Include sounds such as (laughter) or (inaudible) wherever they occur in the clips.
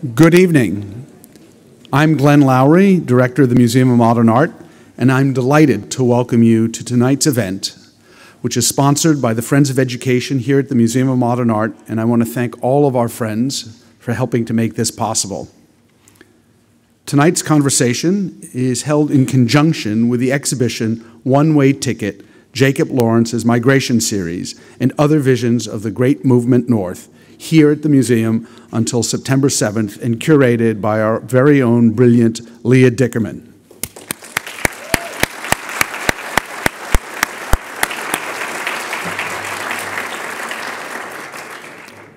Good evening. I'm Glenn Lowry, Director of the Museum of Modern Art, and I'm delighted to welcome you to tonight's event, which is sponsored by the Friends of Education here at the Museum of Modern Art, and I want to thank all of our friends for helping to make this possible. Tonight's conversation is held in conjunction with the exhibition One Way Ticket Jacob Lawrence's Migration Series and Other Visions of the Great Movement North here at the museum until September 7th and curated by our very own brilliant Leah Dickerman.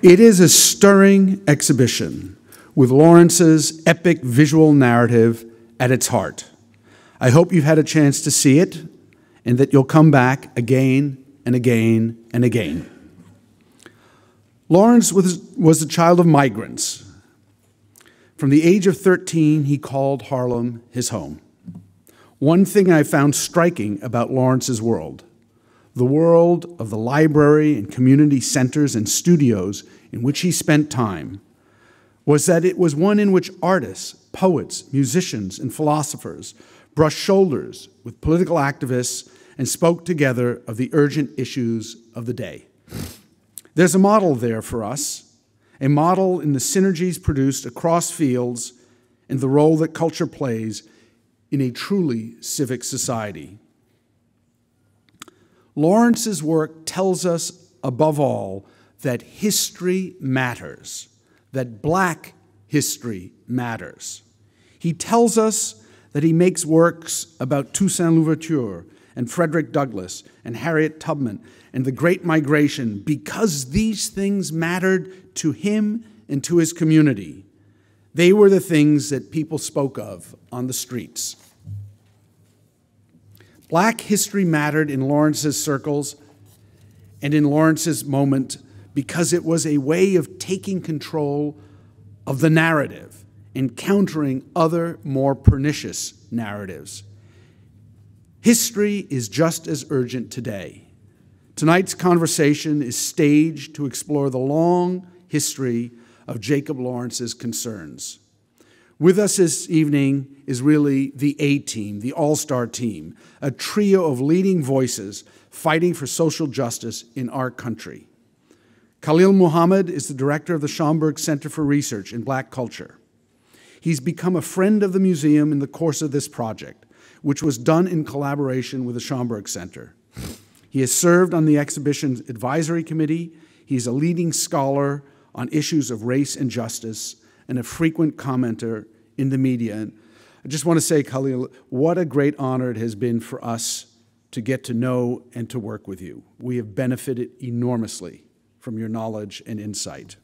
It is a stirring exhibition with Lawrence's epic visual narrative at its heart. I hope you've had a chance to see it and that you'll come back again and again and again. Lawrence was, was a child of migrants. From the age of 13, he called Harlem his home. One thing I found striking about Lawrence's world the world of the library and community centers and studios in which he spent time was that it was one in which artists, poets, musicians, and philosophers brushed shoulders with political activists and spoke together of the urgent issues of the day. There's a model there for us, a model in the synergies produced across fields and the role that culture plays in a truly civic society. Lawrence's work tells us, above all, that history matters, that black history matters. He tells us that he makes works about Toussaint Louverture and Frederick Douglass and Harriet Tubman and the Great Migration because these things mattered to him and to his community. They were the things that people spoke of on the streets. Black history mattered in Lawrence's circles and in Lawrence's moment because it was a way of taking control of the narrative and countering other more pernicious narratives. History is just as urgent today. Tonight's conversation is staged to explore the long history of Jacob Lawrence's concerns. With us this evening is really the A team, the all star team, a trio of leading voices fighting for social justice in our country. Khalil Muhammad is the director of the Schomburg Center for Research in Black Culture. He's become a friend of the museum in the course of this project, which was done in collaboration with the Schomburg Center. He has served on the exhibition's advisory committee. He's a leading scholar on issues of race and justice and a frequent commenter in the media. And I just want to say, Khalil, what a great honor it has been for us to get to know and to work with you. We have benefited enormously from your knowledge and insight.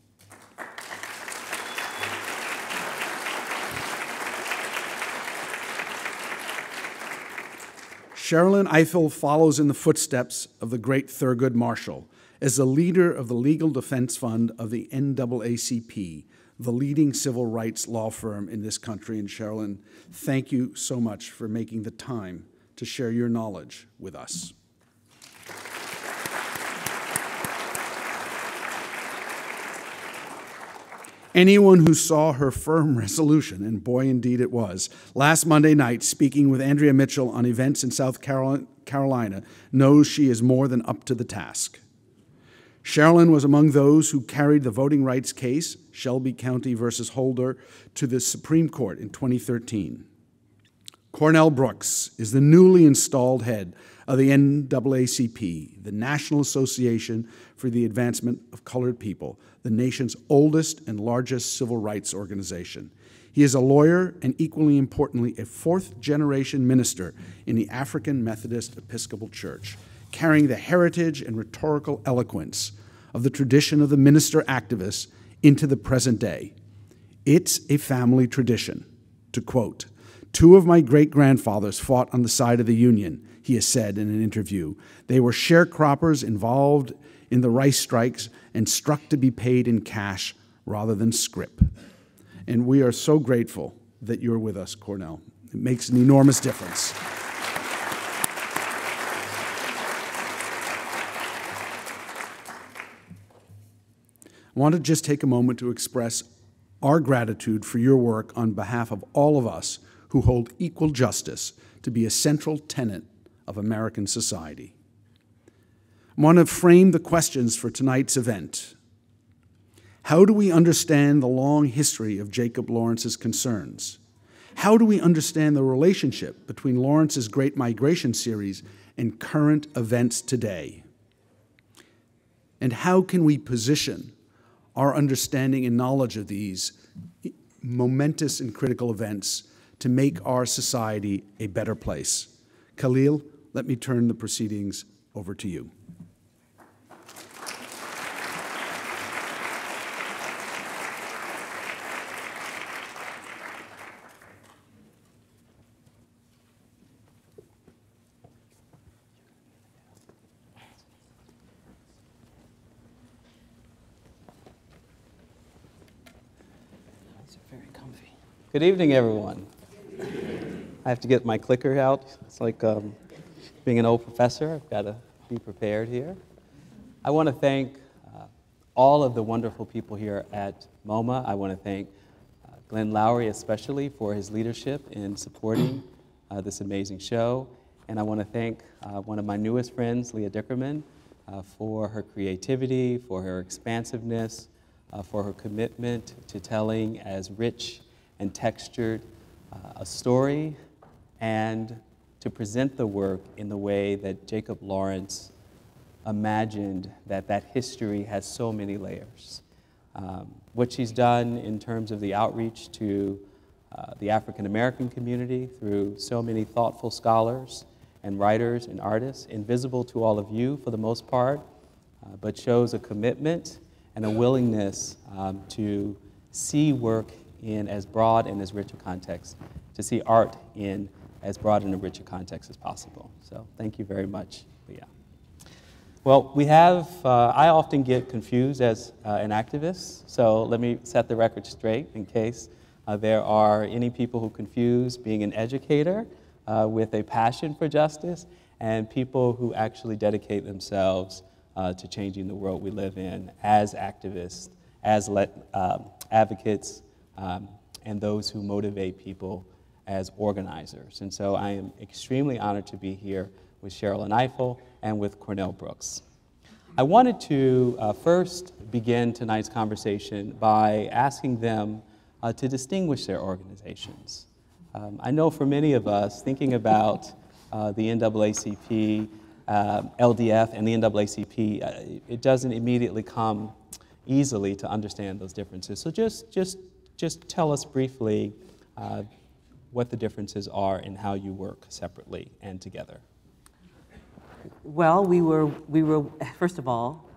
Sherrilyn Ifill follows in the footsteps of the great Thurgood Marshall as the leader of the Legal Defense Fund of the NAACP, the leading civil rights law firm in this country. And Sherrilyn, thank you so much for making the time to share your knowledge with us. Anyone who saw her firm resolution, and boy indeed it was, last Monday night speaking with Andrea Mitchell on events in South Carolina knows she is more than up to the task. Sherrilyn was among those who carried the voting rights case, Shelby County versus Holder, to the Supreme Court in 2013. Cornell Brooks is the newly installed head of the NAACP, the National Association for the Advancement of Colored People, the nation's oldest and largest civil rights organization. He is a lawyer and, equally importantly, a fourth generation minister in the African Methodist Episcopal Church, carrying the heritage and rhetorical eloquence of the tradition of the minister activist into the present day. It's a family tradition. To quote, Two of my great grandfathers fought on the side of the Union he has said in an interview. They were sharecroppers involved in the rice strikes and struck to be paid in cash rather than scrip. And we are so grateful that you're with us, Cornell. It makes an enormous difference. I want to just take a moment to express our gratitude for your work on behalf of all of us who hold equal justice to be a central tenet of American society. I want to frame the questions for tonight's event. How do we understand the long history of Jacob Lawrence's concerns? How do we understand the relationship between Lawrence's Great Migration series and current events today? And how can we position our understanding and knowledge of these momentous and critical events to make our society a better place? Khalil, let me turn the proceedings over to you. Good evening, everyone. I have to get my clicker out. It's like um, being an old professor. I've got to be prepared here. I want to thank uh, all of the wonderful people here at MoMA. I want to thank uh, Glenn Lowry especially for his leadership in supporting uh, this amazing show. And I want to thank uh, one of my newest friends, Leah Dickerman, uh, for her creativity, for her expansiveness, uh, for her commitment to telling as rich and textured a story and to present the work in the way that Jacob Lawrence imagined that that history has so many layers. Um, what she's done in terms of the outreach to uh, the African American community through so many thoughtful scholars and writers and artists, invisible to all of you for the most part, uh, but shows a commitment and a willingness um, to see work in as broad and as rich a context, to see art in as broad and a richer context as possible. So thank you very much, Leah. Well, we have, uh, I often get confused as uh, an activist, so let me set the record straight in case uh, there are any people who confuse being an educator uh, with a passion for justice and people who actually dedicate themselves uh, to changing the world we live in as activists, as um, advocates, um, and those who motivate people as organizers. And so I am extremely honored to be here with Sherrilyn Ifill and with Cornell Brooks. I wanted to uh, first begin tonight's conversation by asking them uh, to distinguish their organizations. Um, I know for many of us, thinking about uh, the NAACP, uh, LDF, and the NAACP, uh, it doesn't immediately come easily to understand those differences. So just, just just tell us briefly uh, what the differences are in how you work separately and together. Well, we were, we were first of all,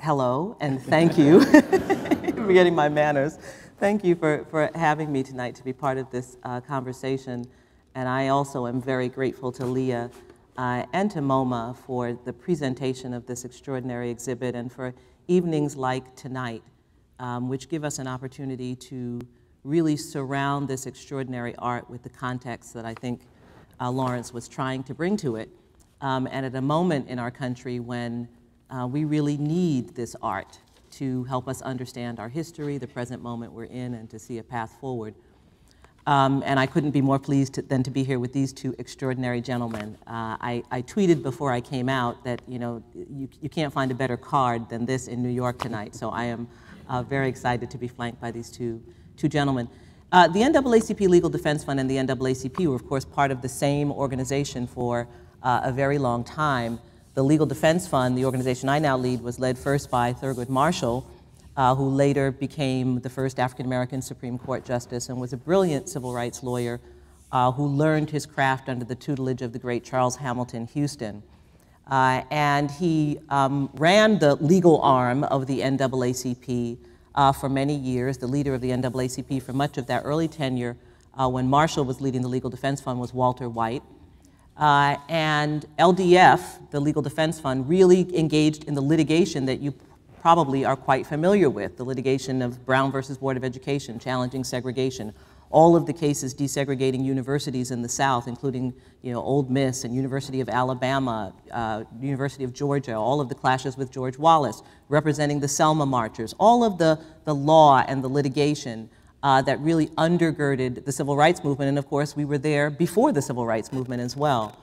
hello, and thank you (laughs) for getting my manners. Thank you for, for having me tonight to be part of this uh, conversation. And I also am very grateful to Leah uh, and to MoMA for the presentation of this extraordinary exhibit and for evenings like tonight um, which give us an opportunity to really surround this extraordinary art with the context that I think uh, Lawrence was trying to bring to it. Um, and at a moment in our country when uh, we really need this art to help us understand our history, the present moment we're in, and to see a path forward. Um, and I couldn't be more pleased to, than to be here with these two extraordinary gentlemen. Uh, I, I, tweeted before I came out that you know you, you can't find a better card than this in New York tonight. So I am uh, very excited to be flanked by these two, two gentlemen. Uh, the NAACP Legal Defense Fund and the NAACP were, of course, part of the same organization for uh, a very long time. The Legal Defense Fund, the organization I now lead, was led first by Thurgood Marshall, uh, who later became the first African American Supreme Court Justice and was a brilliant civil rights lawyer uh, who learned his craft under the tutelage of the great Charles Hamilton Houston. Uh, and he um, ran the legal arm of the NAACP uh, for many years. The leader of the NAACP for much of that early tenure, uh, when Marshall was leading the Legal Defense Fund, was Walter White. Uh, and LDF, the Legal Defense Fund, really engaged in the litigation that you probably are quite familiar with the litigation of Brown versus Board of Education, challenging segregation, all of the cases desegregating universities in the South, including you know, Ole Miss and University of Alabama, uh, University of Georgia, all of the clashes with George Wallace, representing the Selma marchers, all of the, the law and the litigation uh, that really undergirded the civil rights movement. And of course, we were there before the civil rights movement as well.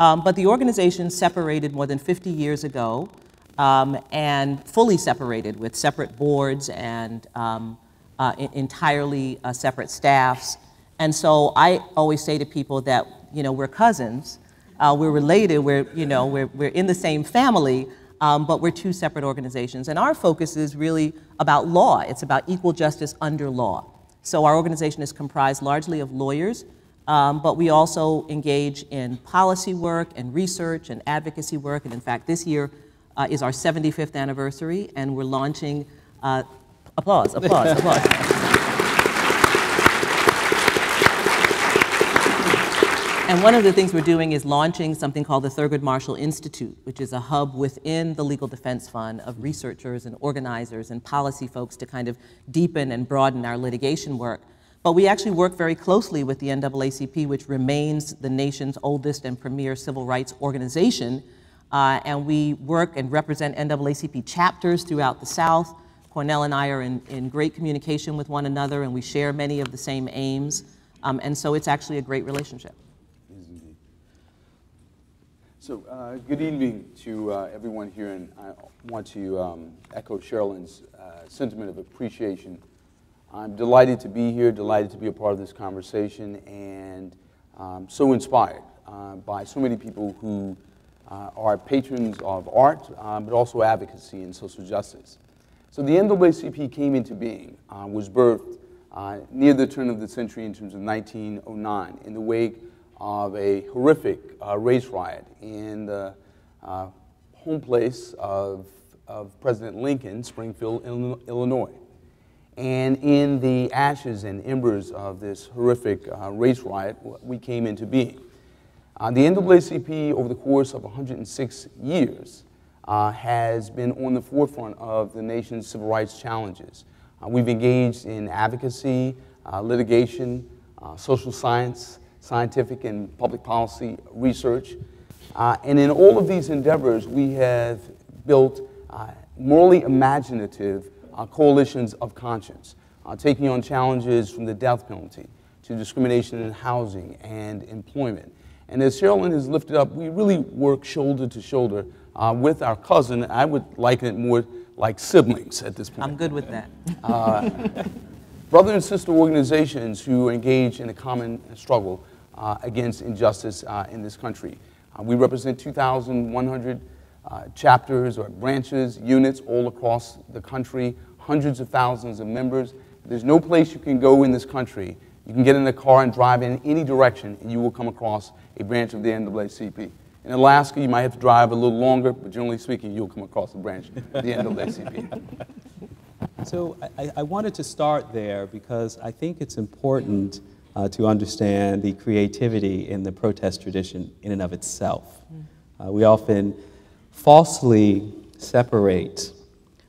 Um, but the organization separated more than 50 years ago um, and fully separated with separate boards and um, uh, entirely uh, separate staffs. And so I always say to people that, you know, we're cousins, uh, we're related, we're, you know, we're, we're in the same family, um, but we're two separate organizations. And our focus is really about law. It's about equal justice under law. So our organization is comprised largely of lawyers, um, but we also engage in policy work and research and advocacy work. And in fact, this year uh, is our 75th anniversary, and we're launching, uh, applause, applause, (laughs) applause. And one of the things we're doing is launching something called the Thurgood Marshall Institute, which is a hub within the Legal Defense Fund of researchers and organizers and policy folks to kind of deepen and broaden our litigation work. But we actually work very closely with the NAACP, which remains the nation's oldest and premier civil rights organization. Uh, and we work and represent NAACP chapters throughout the South. Cornell and I are in, in great communication with one another, and we share many of the same aims. Um, and so it's actually a great relationship. So, uh, good evening to uh, everyone here, and I want to um, echo Sherrilyn's uh, sentiment of appreciation. I'm delighted to be here, delighted to be a part of this conversation, and um, so inspired uh, by so many people who uh, are patrons of art, um, but also advocacy and social justice. So, the NAACP came into being, uh, was birthed near the turn of the century in terms of 1909 in the wake of a horrific uh, race riot in the uh, home place of, of President Lincoln, Springfield, Illinois. And in the ashes and embers of this horrific uh, race riot, we came into being. Uh, the NAACP, over the course of 106 years, uh, has been on the forefront of the nation's civil rights challenges. Uh, we've engaged in advocacy, litigation, social science, scientific and public policy research. Uh, and in all of these endeavors, we have built uh, morally imaginative uh, coalitions of conscience, uh, taking on challenges from the death penalty to discrimination in housing and employment. And as Sherrilyn has lifted up, we really work shoulder to shoulder uh, with our cousin. I would liken it more like siblings at this point. I'm good with that. Uh, brother and sister organizations who engage in a common struggle uh, against injustice uh, in this country. Uh, we represent 2,100 chapters or branches, units all across the country, hundreds of thousands of members. There's no place you can go in this country. You can get in a car and drive in any direction, and you will come across a branch of the NAACP. In Alaska, you might have to drive a little longer, but generally speaking, you'll come across a branch at the end of the NAACP. (laughs) So I, I, wanted to start there because I think it's important uh, to understand the creativity in the protest tradition in and of itself. Uh, we often falsely separate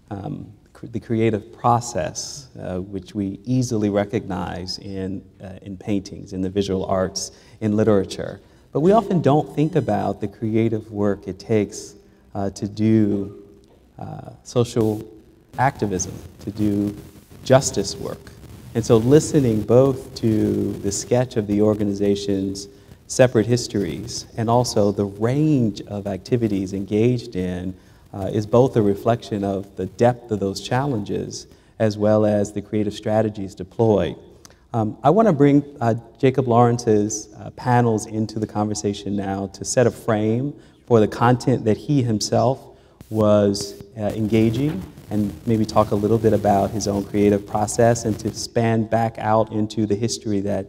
um, cr the creative process, uh, which we easily recognize in, uh, in paintings, in the visual arts, in literature. But we often don't think about the creative work it takes uh, to do uh, social activism, to do justice work. And so listening both to the sketch of the organization's separate histories and also the range of activities engaged in uh, is both a reflection of the depth of those challenges as well as the creative strategies deployed. Um, I want to bring uh, Jacob Lawrence's uh, panels into the conversation now to set a frame for the content that he himself was uh, engaging and maybe talk a little bit about his own creative process and to span back out into the history that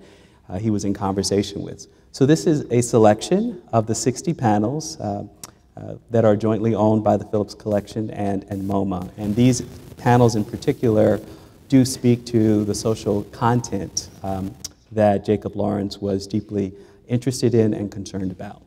uh, he was in conversation with. So, this is a selection of the 60 panels uh, uh, that are jointly owned by the Phillips Collection and, and MoMA. And these panels in particular do speak to the social content um, that Jacob Lawrence was deeply interested in and concerned about.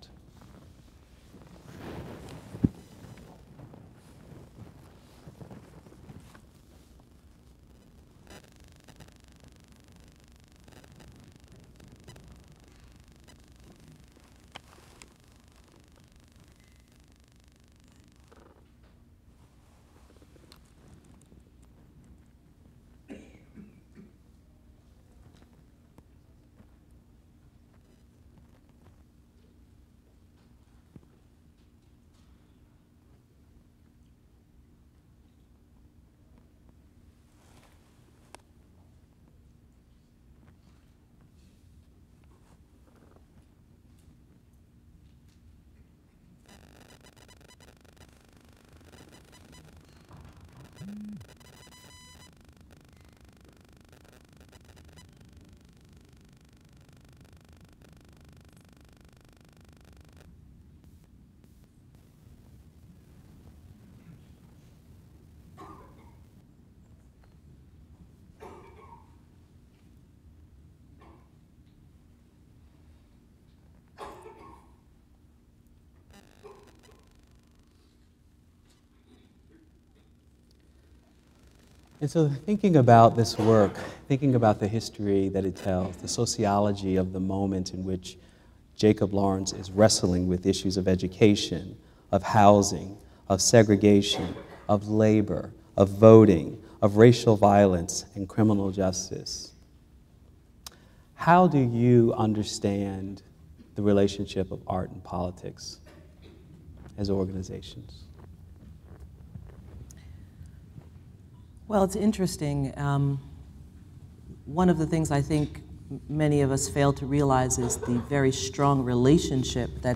And so, thinking about this work, thinking about the history that it tells, the sociology of the moment in which Jacob Lawrence is wrestling with issues of education, of housing, of segregation, of labor, of voting, of racial violence, and criminal justice. How do you understand the relationship of art and politics as organizations? Well, it's interesting. Um, one of the things I think many of us fail to realize is the very strong relationship that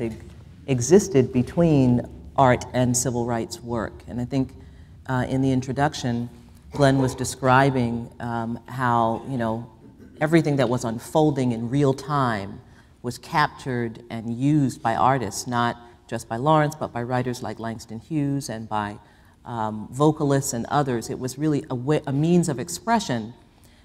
existed between art and civil rights work. And I think uh, in the introduction, Glenn was describing um, how, you know, everything that was unfolding in real time was captured and used by artists, not just by Lawrence, but by writers like Langston Hughes and by um, vocalists and others. It was really a, a means of expression.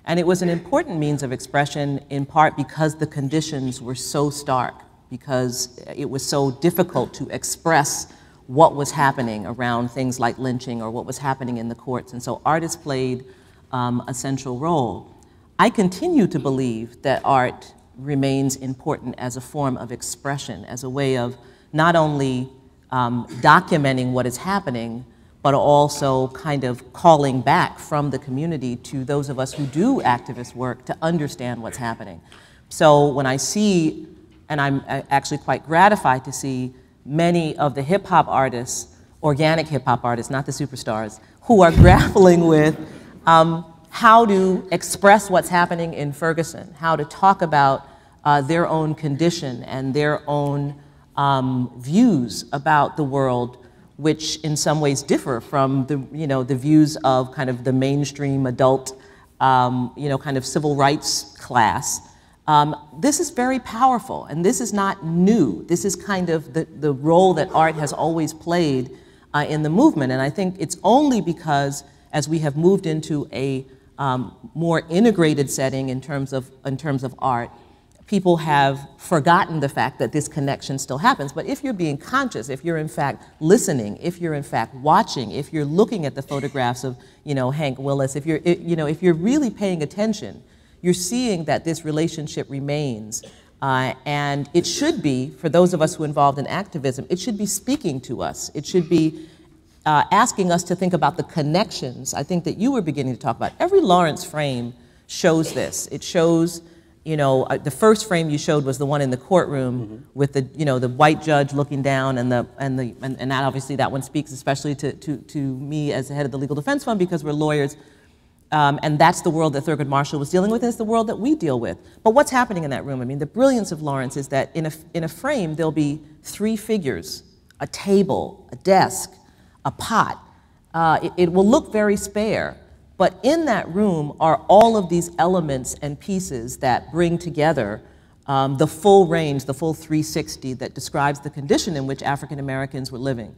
And it was an important means of expression in part because the conditions were so stark, because it was so difficult to express what was happening around things like lynching or what was happening in the courts. And so artists played um, a central role. I continue to believe that art remains important as a form of expression, as a way of not only um, documenting what is happening, but also kind of calling back from the community to those of us who do activist work to understand what's happening. So when I see, and I'm actually quite gratified to see many of the hip hop artists, organic hip hop artists, not the superstars, who are (laughs) grappling with um, how to express what's happening in Ferguson, how to talk about uh, their own condition and their own um, views about the world which in some ways differ from the, you know, the views of kind of the mainstream adult, um, you know, kind of civil rights class. Um, this is very powerful, and this is not new. This is kind of the, the role that art has always played uh, in the movement, and I think it's only because as we have moved into a um, more integrated setting in terms of, in terms of art, people have forgotten the fact that this connection still happens. But if you're being conscious, if you're in fact listening, if you're in fact watching, if you're looking at the photographs of, you know, Hank Willis, if you're, you know, if you're really paying attention, you're seeing that this relationship remains. Uh, and it should be, for those of us who are involved in activism, it should be speaking to us. It should be uh, asking us to think about the connections. I think that you were beginning to talk about. Every Lawrence frame shows this. It shows you know, uh, the first frame you showed was the one in the courtroom mm -hmm. with the, you know, the white judge looking down and the, and the, and, and that obviously that one speaks especially to, to, to me as the head of the Legal Defense Fund because we're lawyers. Um, and that's the world that Thurgood Marshall was dealing with, and it's the world that we deal with. But what's happening in that room? I mean, the brilliance of Lawrence is that in a, in a frame, there'll be three figures a table, a desk, a pot. Uh, it, it will look very spare, but in that room are all of these elements and pieces that bring together um, the full range, the full 360 that describes the condition in which African Americans were living.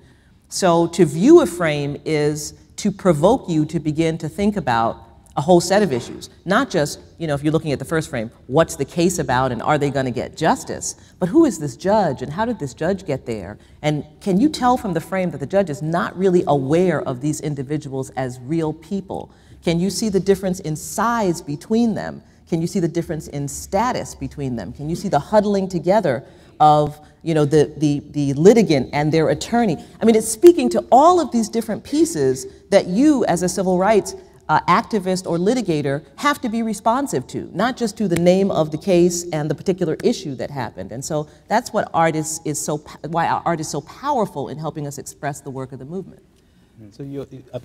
So to view a frame is to provoke you to begin to think about a whole set of issues. Not just, you know, if you're looking at the first frame, what's the case about and are they going to get justice? But who is this judge and how did this judge get there? And can you tell from the frame that the judge is not really aware of these individuals as real people? Can you see the difference in size between them? Can you see the difference in status between them? Can you see the huddling together of you know, the, the, the litigant and their attorney? I mean, it's speaking to all of these different pieces that you, as a civil rights uh, activist or litigator, have to be responsive to, not just to the name of the case and the particular issue that happened. And so that's what art is, is so, why art is so powerful in helping us express the work of the movement. So you, uh.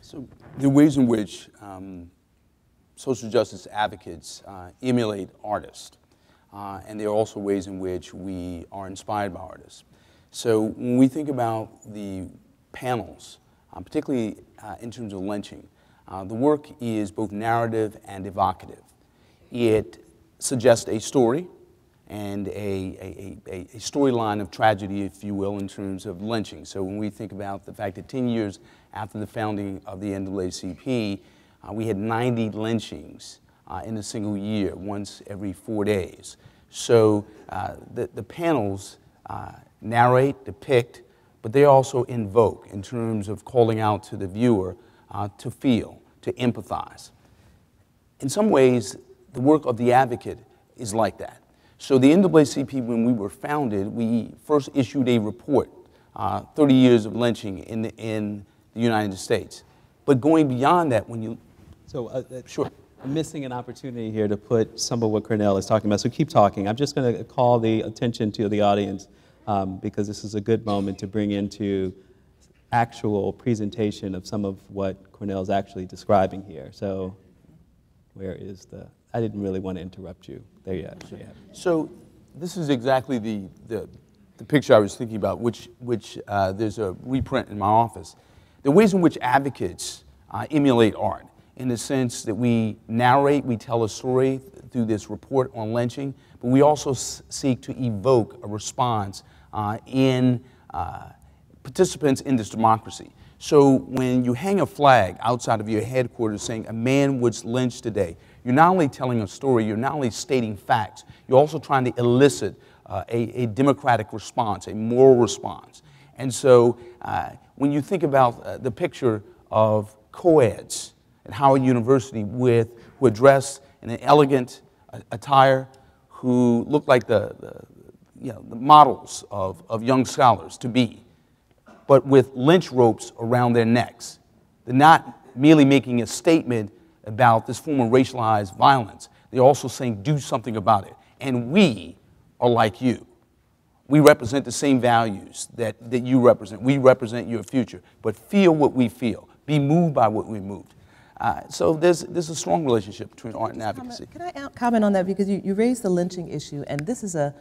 So the ways in which um, social justice advocates uh, emulate artists, uh, and there are also ways in which we are inspired by artists. So when we think about the panels uh, particularly uh, in terms of lynching. Uh, the work is both narrative and evocative. It suggests a story and a, a, a, a storyline of tragedy, if you will, in terms of lynching. So when we think about the fact that 10 years after the founding of the NAACP, uh, we had 90 lynchings uh, in a single year, once every four days. So uh, the, the panels uh, narrate, depict, but they also invoke in terms of calling out to the viewer uh, to feel, to empathize. In some ways, the work of the advocate is like that. So the NAACP, when we were founded, we first issued a report, uh, 30 years of lynching in in the United States. But going beyond that, when you... So, uh, uh, Sure. I'm missing an opportunity here to put some of what Cornell is talking about, so keep talking. I'm just going to call the attention to the audience um, because this is a good moment to bring into actual presentation of some of what Cornell is actually describing here. So, where is the? I didn't really want to interrupt you. There you, are. There you. So this is exactly the, the, the picture I was thinking about, which, which uh, there's a reprint in my office. The ways in which advocates uh, emulate art, in the sense that we narrate, we tell a story through this report on lynching, but we also seek to evoke a response uh, in uh, participants in this democracy. So when you hang a flag outside of your headquarters saying a man was lynched today, you're not only telling a story, you're not only stating facts, you're also trying to elicit uh, a, a democratic response, a moral response. And so uh, when you think about uh, the picture of co-eds at Howard University with, who are dressed in an elegant uh, attire, who look like the, the, you know, the models of, of young scholars to be, but with lynch ropes around their necks. They're not merely making a statement about this form of racialized violence. They're also saying, do something about it. And we are like you. We represent the same values that, that you represent. We represent your future. But feel what we feel. Be moved by what we moved. Uh, so there's, there's a strong relationship between art and advocacy. Can I comment on that because you, you raised the lynching issue, and this is a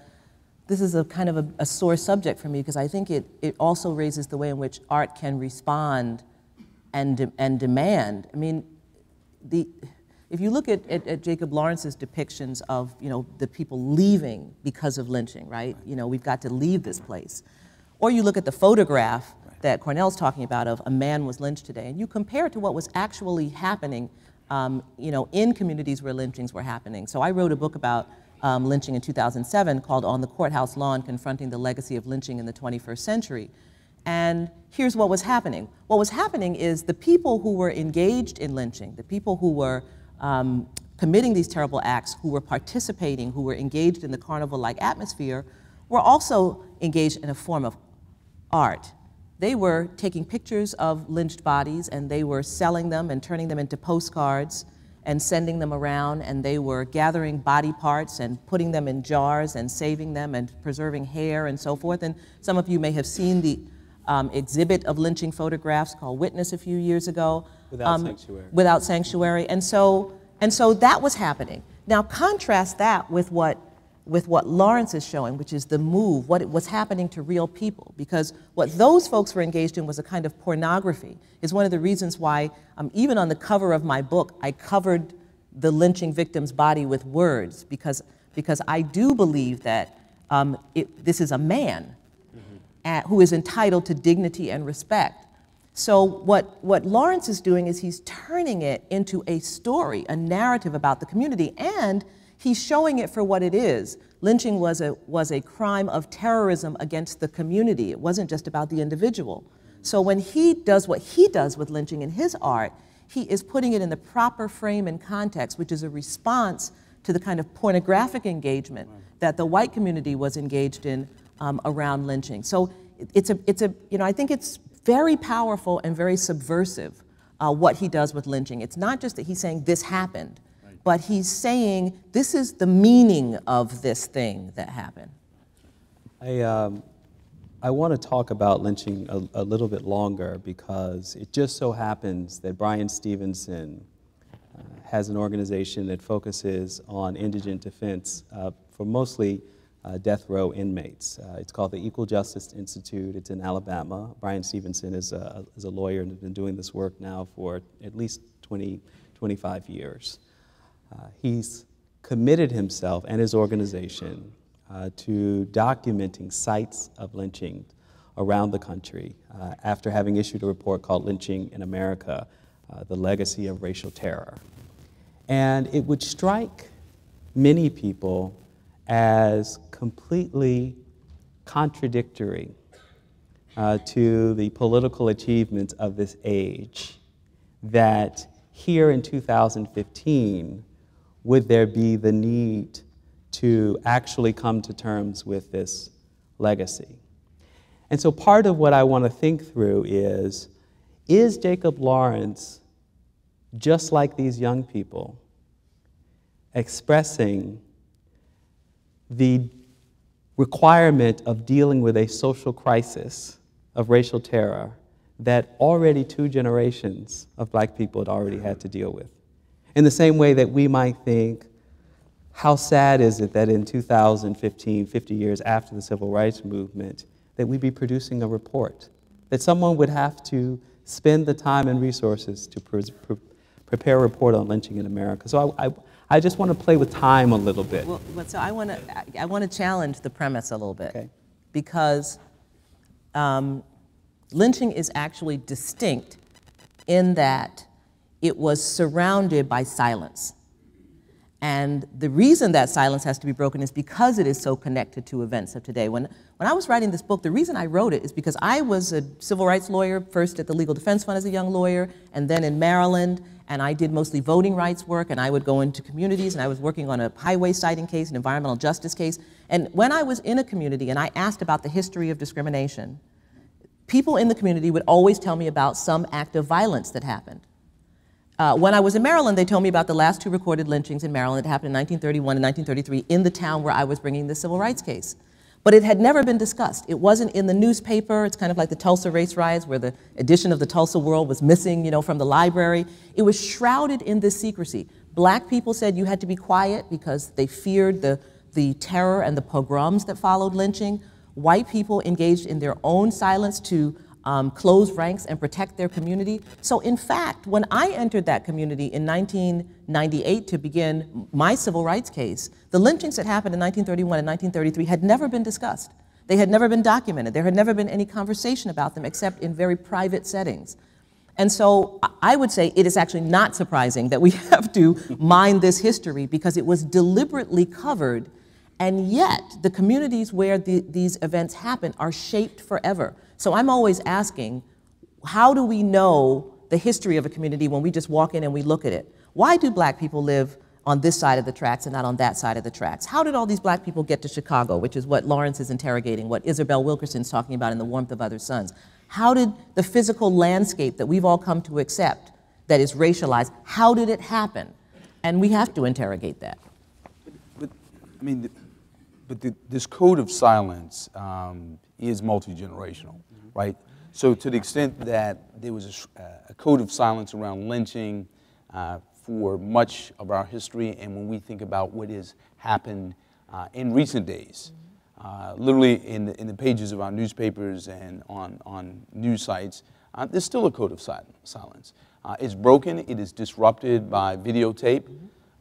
this is a kind of a, a sore subject for me because I think it, it also raises the way in which art can respond and de- and demand. I mean, the if you look at, at, at Jacob Lawrence's depictions of you know the people leaving because of lynching, right? You know, we've got to leave this place, or you look at the photograph that Cornell's talking about of a man was lynched today, and you compare it to what was actually happening, um, you know, in communities where lynchings were happening. So I wrote a book about um, lynching in 2007 called On the Courthouse Lawn Confronting the Legacy of Lynching in the 21st Century. And here's what was happening. What was happening is the people who were engaged in lynching, the people who were um, committing these terrible acts, who were participating, who were engaged in the carnival like atmosphere, were also engaged in a form of art. They were taking pictures of lynched bodies and they were selling them and turning them into postcards and sending them around, and they were gathering body parts and putting them in jars and saving them and preserving hair and so forth. And some of you may have seen the um, exhibit of lynching photographs called Witness a few years ago. Without Sanctuary. Without sanctuary. And so, and so that was happening. Now contrast that with what, with what Lawrence is showing, which is the move, what, what's happening to real people. Because what those folks were engaged in was a kind of pornography, is one of the reasons why, um, even on the cover of my book, I covered the lynching victim's body with words, because, because I do believe that um, it, this is a man uh, who is entitled to dignity and respect. So, what, what Lawrence is doing is he's turning it into a story, a narrative about the community, and he's showing it for what it is. Lynching was a, was a crime of terrorism against the community, it wasn't just about the individual. So, when he does what he does with lynching in his art, he is putting it in the proper frame and context, which is a response to the kind of pornographic engagement that the white community was engaged in um, around lynching. So it's a, it's a, you know, I think it's very powerful and very subversive uh, what he does with lynching. It's not just that he's saying this happened, but he's saying this is the meaning of this thing that happened. I, um, I want to talk about lynching a, a little bit longer because it just so happens that Bryan Stevenson uh, has an organization that focuses on indigent defense uh, for mostly uh, death row inmates. Uh, it's called the Equal Justice Institute. It's in Alabama. Bryan Stevenson is a, is a lawyer and has been doing this work now for at least 20, 25 years. Uh, he's committed himself and his organization uh, to documenting sites of lynching around the country uh, after having issued a report called Lynching in America uh, The Legacy of Racial Terror. And it would strike many people as completely contradictory uh, to the political achievements of this age that here in 2015 would there be the need to actually come to terms with this legacy. And so part of what I want to think through is is Jacob Lawrence just like these young people expressing the requirement of dealing with a social crisis of racial terror that already two generations of black people had already had to deal with. In the same way that we might think, how sad is it that in 2015, 50 years after the civil rights movement, that we'd be producing a report, that someone would have to spend the time and resources to pre pre prepare a report on lynching in America. So I, I, I just want to play with time a little bit. Well, so I want to I want to challenge the premise a little bit Okay. because um, lynching is actually distinct in that it was surrounded by silence. And the reason that silence has to be broken is because it is so connected to events of today. When, when I was writing this book, the reason I wrote it is because I was a civil rights lawyer, first at the Legal Defense Fund as a young lawyer, and then in Maryland, and I did mostly voting rights work, and I would go into communities, and I was working on a highway siting case, an environmental justice case. And when I was in a community and I asked about the history of discrimination, people in the community would always tell me about some act of violence that happened. Uh, when I was in Maryland, they told me about the last two recorded lynchings in Maryland that happened in 1931 and 1933 in the town where I was bringing the civil rights case. But it had never been discussed. It wasn't in the newspaper. It's kind of like the Tulsa race riots where the edition of the Tulsa World was missing, you know, from the library. It was shrouded in this secrecy. Black people said you had to be quiet because they feared the, the terror and the pogroms that followed lynching. White people engaged in their own silence to um, close ranks and protect their community. So, in fact, when I entered that community in 1998 to begin my civil rights case, the lynchings that happened in 1931 and 1933 had never been discussed. They had never been documented. There had never been any conversation about them except in very private settings. And so I would say it is actually not surprising that we (laughs) have to mine this history because it was deliberately covered, and yet the communities where the, these events happen are shaped forever. So I'm always asking, how do we know the history of a community when we just walk in and we look at it? Why do black people live on this side of the tracks and not on that side of the tracks? How did all these black people get to Chicago, which is what Lawrence is interrogating, what Isabel Wilkerson's talking about in The Warmth of Other Suns? How did the physical landscape that we've all come to accept that is racialized, how did it happen? And we have to interrogate that. But, I mean, the, but the, this code of silence um, is multi-generational, right? So to the extent that there was a, a code of silence around lynching uh, for much of our history, and when we think about what has happened uh, in recent days, uh, literally in the, in the pages of our newspapers and on, on news sites, uh, there's still a code of sil- silence. Uh, it's broken, it is disrupted by videotape,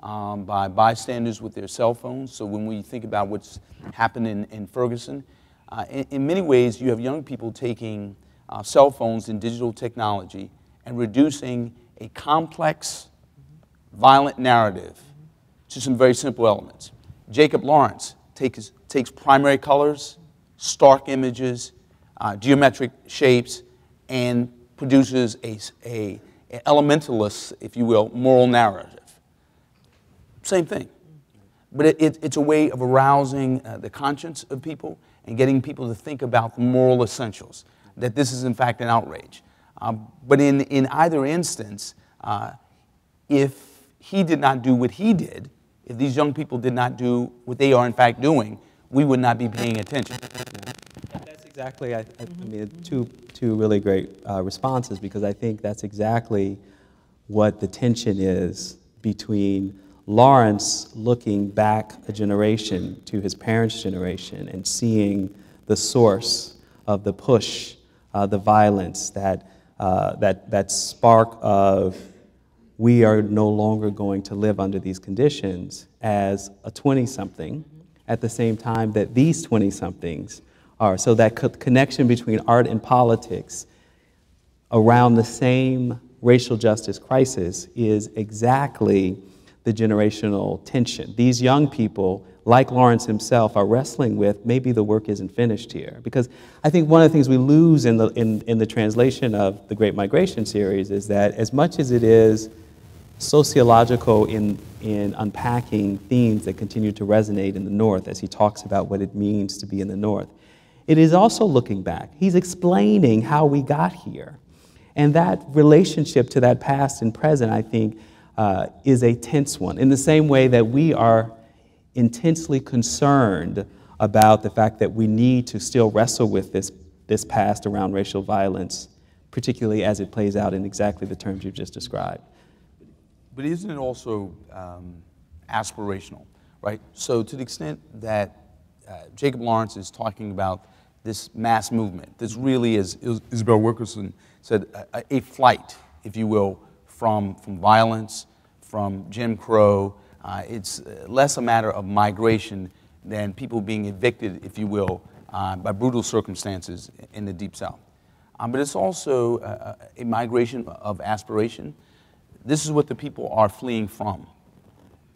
um, by bystanders with their cell phones. So when we think about what's happened in, in Ferguson, uh, in, in, many ways you have young people taking uh, cell phones and digital technology and reducing a complex, violent narrative to some very simple elements. Jacob Lawrence takes, takes primary colors, stark images, uh, geometric shapes, and produces a, a, a elementalist, if you will, moral narrative. Same thing. But it, it, it's a way of arousing uh, the conscience of people and getting people to think about the moral essentials, that this is in fact an outrage. Um, but in, in either instance, uh, if he did not do what he did, if these young people did not do what they are in fact doing, we would not be paying attention. That's exactly, I, I, I mean, two, two really great uh, responses because I think that's exactly what the tension is between Lawrence looking back a generation to his parents' generation and seeing the source of the push, uh, the violence, that, uh, that, that spark of we are no longer going to live under these conditions as a 20 something at the same time that these 20 somethings are. So that co- connection between art and politics around the same racial justice crisis is exactly the generational tension. These young people, like Lawrence himself, are wrestling with maybe the work isn't finished here. Because I think one of the things we lose in the, in, in the translation of the Great Migration series is that as much as it is sociological in, in unpacking themes that continue to resonate in the North as he talks about what it means to be in the North, it is also looking back. He's explaining how we got here. And that relationship to that past and present, I think, uh, is a tense one, in the same way that we are intensely concerned about the fact that we need to still wrestle with this, this past around racial violence, particularly as it plays out in exactly the terms you've just described. But isn't it also um, aspirational, right? So, to the extent that uh, Jacob Lawrence is talking about this mass movement, this really is, Isabel Wilkerson said, a, a flight, if you will, from, from violence, from Jim Crow. Uh, it's uh, less a matter of migration than people being evicted, if you will, uh, by brutal circumstances in the Deep South. Um, but it's also a, a migration of aspiration. This is what the people are fleeing from.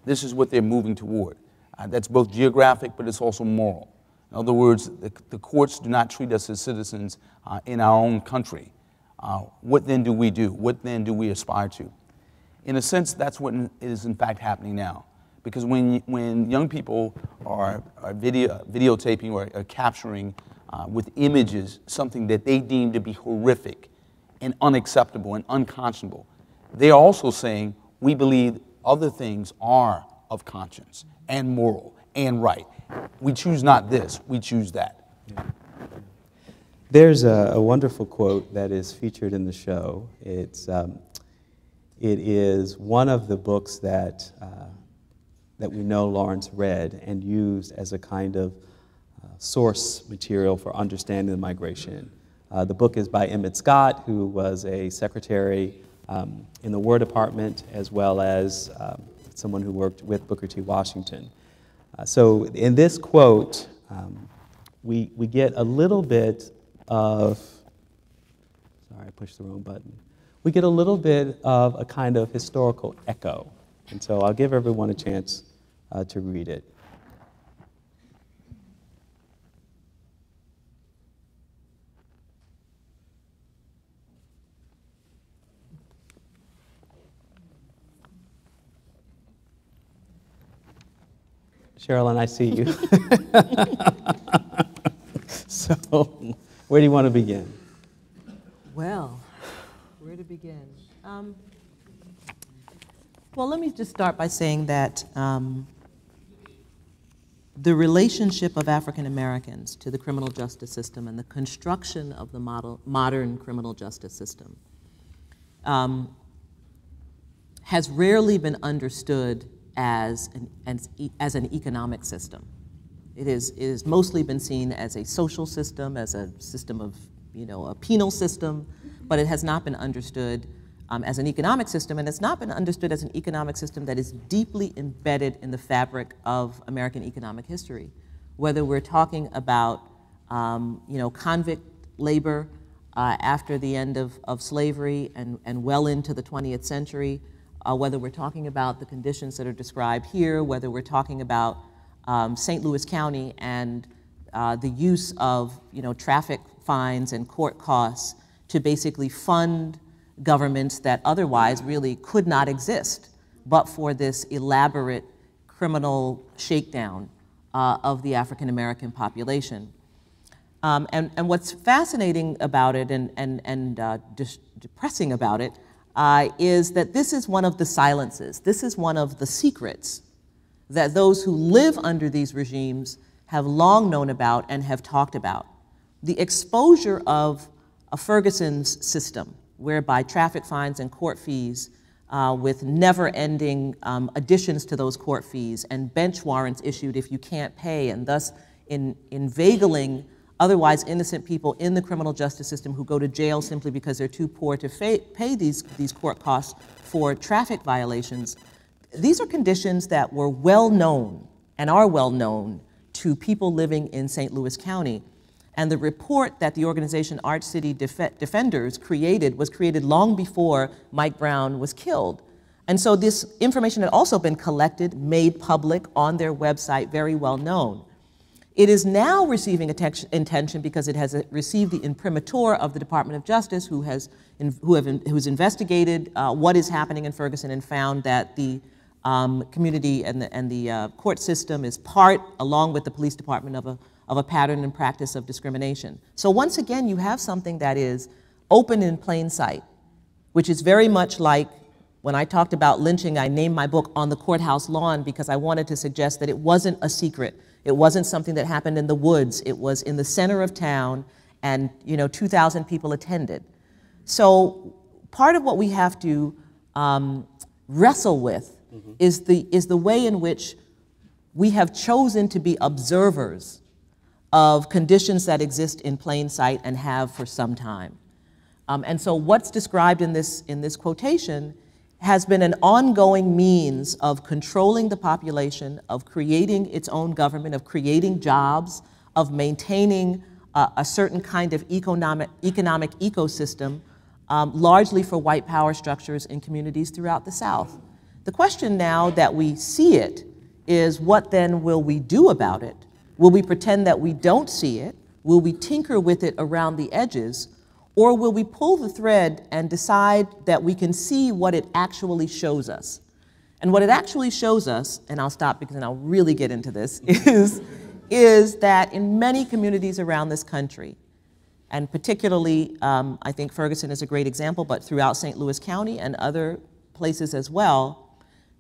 This is what they're moving toward. Uh, that's both geographic, but it's also moral. In other words, the, the courts do not treat us as citizens uh, in our own country. Uh, what then do we do? What then do we aspire to? In a sense, that's what is in fact happening now. Because when, when young people are, are video, videotaping or are capturing uh, with images something that they deem to be horrific and unacceptable and unconscionable, they are also saying, we believe other things are of conscience and moral and right. We choose not this, we choose that. Yeah. There's a, a, wonderful quote that is featured in the show. It's, um, it is one of the books that, uh, that we know Lawrence read and used as a kind of uh, source material for understanding the migration. Uh, the book is by Emmett Scott, who was a secretary um, in the War Department, as well as um, someone who worked with Booker T. Washington. Uh, so, in this quote, um, we, we get a little bit of, sorry, I pushed the wrong button. We get a little bit of a kind of historical echo. And so I'll give everyone a chance uh, to read it. Sherrilyn, I see you. (laughs) so, where do you want to begin? Well, where to begin? Um, well, let me just start by saying that um, the relationship of African Americans to the criminal justice system and the construction of the model, modern criminal justice system um, has rarely been understood as an, as, as an economic system. It, is, it has mostly been seen as a social system, as a system of you know, a penal system, but it has not been understood um, as an economic system, and it's not been understood as an economic system that is deeply embedded in the fabric of American economic history. Whether we're talking about, um, you know, convict labor uh, after the end of, of slavery and, and well into the 20th century, uh, whether we're talking about the conditions that are described here, whether we're talking about um, St. Louis County and uh, the use of, you know, traffic fines and court costs to basically fund governments that otherwise really could not exist but for this elaborate criminal shakedown uh, of the African American population. Um, and, and what's fascinating about it and, and, and uh, depressing about it uh, is that this is one of the silences, this is one of the secrets that those who live under these regimes have long known about and have talked about the exposure of a Ferguson's system, whereby traffic fines and court fees uh, with never ending um, additions to those court fees and bench warrants issued if you can't pay, and thus in, inveigling otherwise innocent people in the criminal justice system who go to jail simply because they're too poor to pay these, these court costs for traffic violations. These are conditions that were well known and are well known to people living in St. Louis County. And the report that the organization ArchCity Def Defenders created was created long before Mike Brown was killed. And so this information had also been collected, made public on their website, very well known. It is now receiving attention because it has received the imprimatur of the Department of Justice, who has who have who's investigated uh, what is happening in Ferguson and found that the um, community and the, and the uh, court system is part, along with the police department, of a of a pattern and practice of discrimination. So once again, you have something that is open in plain sight, which is very much like when I talked about lynching, I named my book On the Courthouse Lawn because I wanted to suggest that it wasn't a secret. It wasn't something that happened in the woods. It was in the center of town and, you know, 2,000 people attended. So part of what we have to um, wrestle with mm -hmm. is, the, is the way in which we have chosen to be observers of conditions that exist in plain sight and have for some time. Um, and so what's described in this, in this quotation has been an ongoing means of controlling the population, of creating its own government, of creating jobs, of maintaining uh, a certain kind of economic, economic ecosystem, um, largely for white power structures in communities throughout the South. The question now that we see it is what then will we do about it? Will we pretend that we don't see it? Will we tinker with it around the edges? Or will we pull the thread and decide that we can see what it actually shows us? And what it actually shows us, and I'll stop because then I'll really get into this, (laughs) is, is that in many communities around this country, and particularly, um, I think Ferguson is a great example, but throughout St. Louis County and other places as well,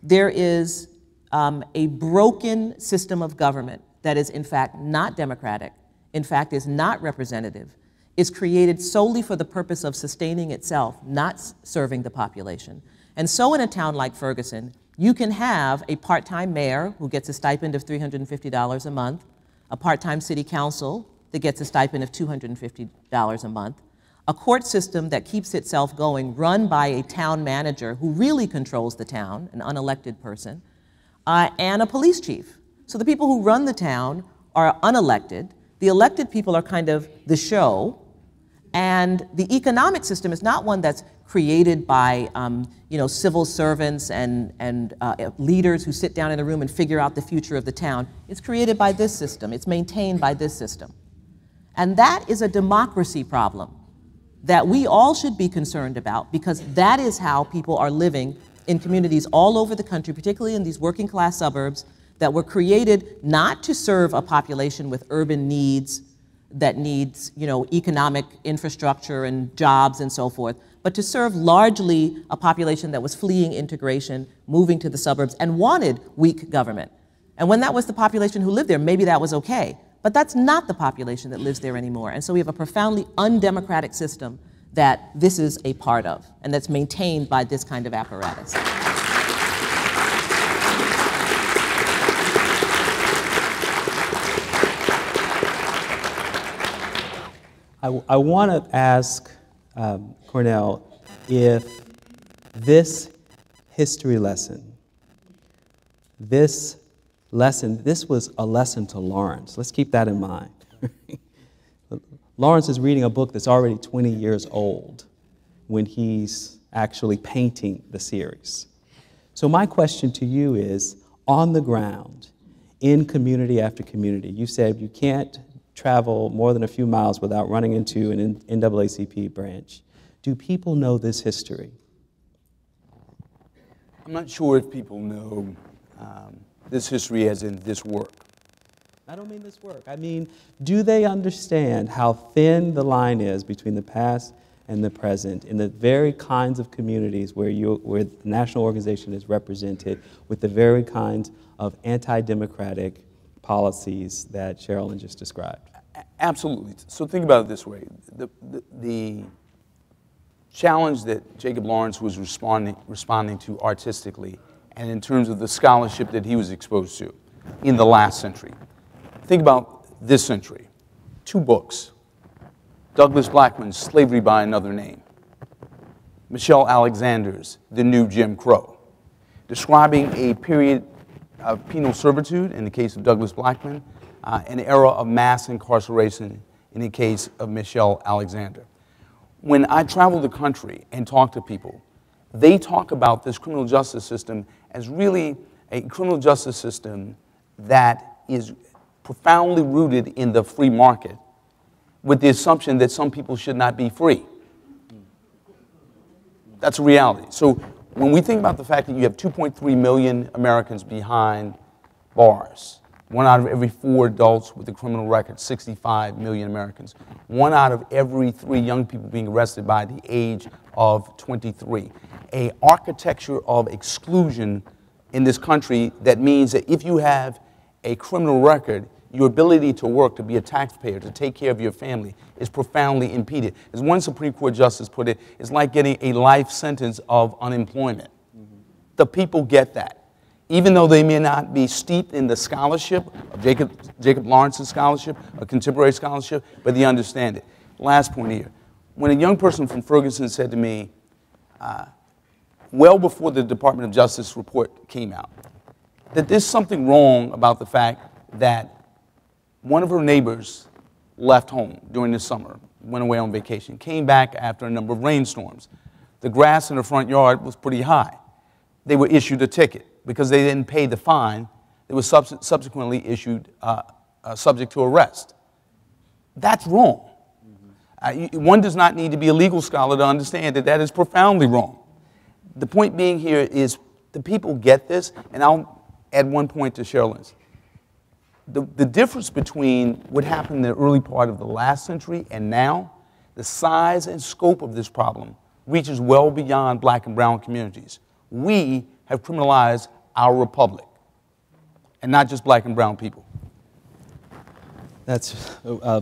there is um, a broken system of government that is in fact not democratic, in fact is not representative, is created solely for the purpose of sustaining itself, not serving the population. And so in a town like Ferguson, you can have a part-time mayor who gets a stipend of $350 a month, a part-time city council that gets a stipend of $250 a month, a court system that keeps itself going, run by a town manager who really controls the town, an unelected person, uh, and a police chief so the people who run the town are unelected. The elected people are kind of the show. And the economic system is not one that's created by um, you know, civil servants and, and uh, leaders who sit down in a room and figure out the future of the town. It's created by this system. It's maintained by this system. And that is a democracy problem that we all should be concerned about because that is how people are living in communities all over the country, particularly in these working class suburbs that were created not to serve a population with urban needs that needs you know, economic infrastructure and jobs and so forth, but to serve largely a population that was fleeing integration, moving to the suburbs, and wanted weak government. And when that was the population who lived there, maybe that was okay. But that's not the population that lives there anymore. And so we have a profoundly undemocratic system that this is a part of, and that's maintained by this kind of apparatus. I, I want to ask um, Cornell if this history lesson, this lesson, this was a lesson to Lawrence. Let's keep that in mind. (laughs) Lawrence is reading a book that's already 20 years old when he's actually painting the series. So, my question to you is on the ground, in community after community, you said you can't travel more than a few miles without running into an NAACP branch. Do people know this history? I'm not sure if people know um, this history as in this work. I don't mean this work. I mean, do they understand how thin the line is between the past and the present in the very kinds of communities where, you, where the national organization is represented with the very kinds of anti-democratic policies that Sherrilyn just described? Absolutely. So think about it this way. The, the, the challenge that Jacob Lawrence was responding, responding to artistically and in terms of the scholarship that he was exposed to in the last century. Think about this century. Two books. Douglas Blackmon's Slavery by Another Name. Michelle Alexander's The New Jim Crow, describing a period of penal servitude in the case of Douglas Blackmon, uh, an era of mass incarceration in the case of Michelle Alexander. When I travel the country and talk to people, they talk about this criminal justice system as really a criminal justice system that is profoundly rooted in the free market with the assumption that some people should not be free. That's a reality. So when we think about the fact that you have 2.3 million Americans behind bars, one out of every four adults with a criminal record, 65 million Americans, one out of every three young people being arrested by the age of 23, a architecture of exclusion in this country that means that if you have a criminal record, your ability to work, to be a taxpayer, to take care of your family is profoundly impeded. As one Supreme Court justice put it, it's like getting a life sentence of unemployment. Mm-hmm. The people get that. Even though they may not be steeped in the scholarship of Jacob, Jacob Lawrence's scholarship, a contemporary scholarship, but they understand it. Last point here. When a young person from Ferguson said to me, uh, well before the Department of Justice report came out, that there's something wrong about the fact that one of her neighbors left home during the summer, went away on vacation, came back after a number of rainstorms. The grass in her front yard was pretty high. They were issued a ticket because they didn't pay the fine. They were subs- subsequently issued uh, uh, subject to arrest. That's wrong. Uh, one does not need to be a legal scholar to understand that that is profoundly wrong. The point being here is the people get this, and I'll add one point to Sherrilyn's the, the difference between what happened in the early part of the last century and now, the size and scope of this problem reaches well beyond black and brown communities. We have criminalized our republic, and not just black and brown people. That's uh, uh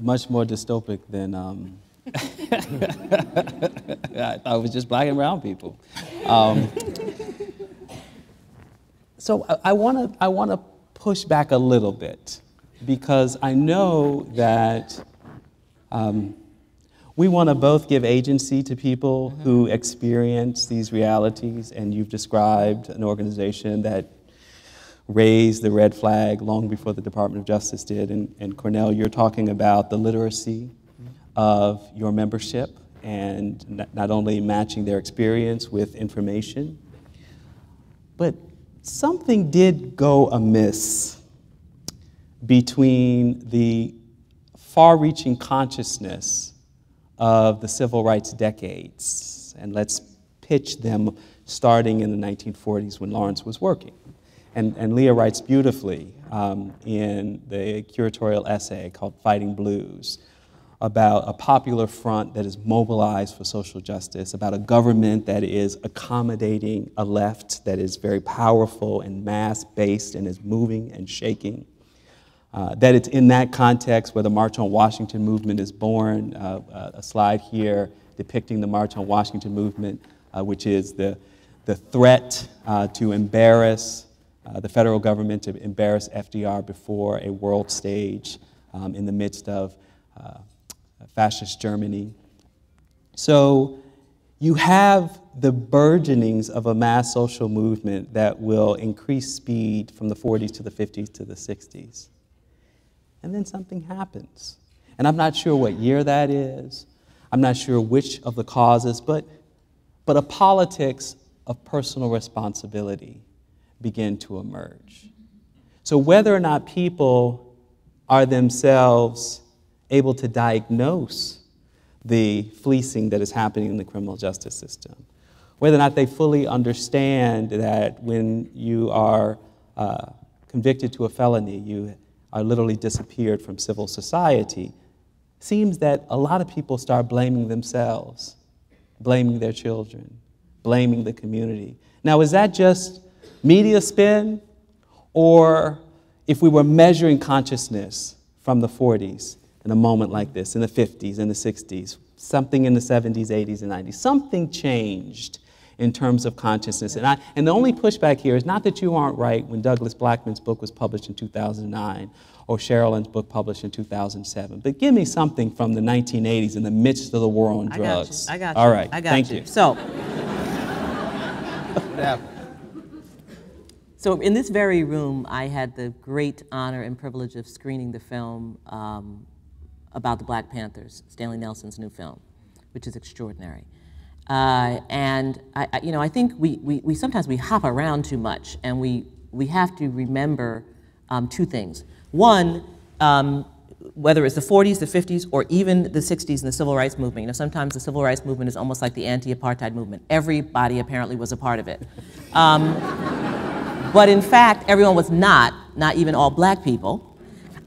much more dystopic than um, (laughs) I thought it was just black and brown people. Um, so I want to I want to push back a little bit because I know that um, we want to both give agency to people mm-hmm. who experience these realities, and you've described an organization that raised the red flag long before the Department of Justice did. And, and Cornell, you're talking about the literacy. Of your membership and not only matching their experience with information, but something did go amiss between the far reaching consciousness of the civil rights decades. And let's pitch them starting in the 1940s when Lawrence was working. And, and Leah writes beautifully um, in the curatorial essay called Fighting Blues about a popular front that is mobilized for social justice, about a government that is accommodating a left that is very powerful and mass based and is moving and shaking. Uh, that it's in that context where the March on Washington movement is born. Uh, uh, a slide here depicting the March on Washington movement, uh, which is the, the threat uh, to embarrass uh, the federal government, to embarrass FDR before a world stage um, in the midst of fascist Germany. So you have the burgeonings of a mass social movement that will increase speed from the 40s to the 50s to the 60s. And then something happens. And I'm not sure what year that is. I'm not sure which of the causes, but, but a politics of personal responsibility begin to emerge. So whether or not people are themselves able to diagnose the fleecing that is happening in the criminal justice system. Whether or not they fully understand that when you are uh, convicted to a felony, you are literally disappeared from civil society, seems that a lot of people start blaming themselves, blaming their children, blaming the community. Now, is that just media spin? Or if we were measuring consciousness from the 40s, in a moment like this, in the 50s, in the 60s, something in the 70s, 80s, and 90s. Something changed in terms of consciousness. And, I, and the only pushback here is not that you aren't right when Douglas Blackmon's book was published in 2009 or Sherrilyn's book published in 2007, but give me something from the 1980s in the midst of the war on drugs. I got you. I got you. All right. I got Thank you. you. So, so in this very room, I had the great honor and privilege of screening the film um, about the Black Panthers, Stanley Nelson's new film, which is extraordinary. Uh, and I, I, you know, I think we, we, we, sometimes we hop around too much, and we, we have to remember um, two things. One, um, whether it's the 40s, the 50s, or even the 60s and the civil rights movement. You know, sometimes the civil rights movement is almost like the anti-apartheid movement. Everybody apparently was a part of it. Um, (laughs) but in fact, everyone was not, not even all black people.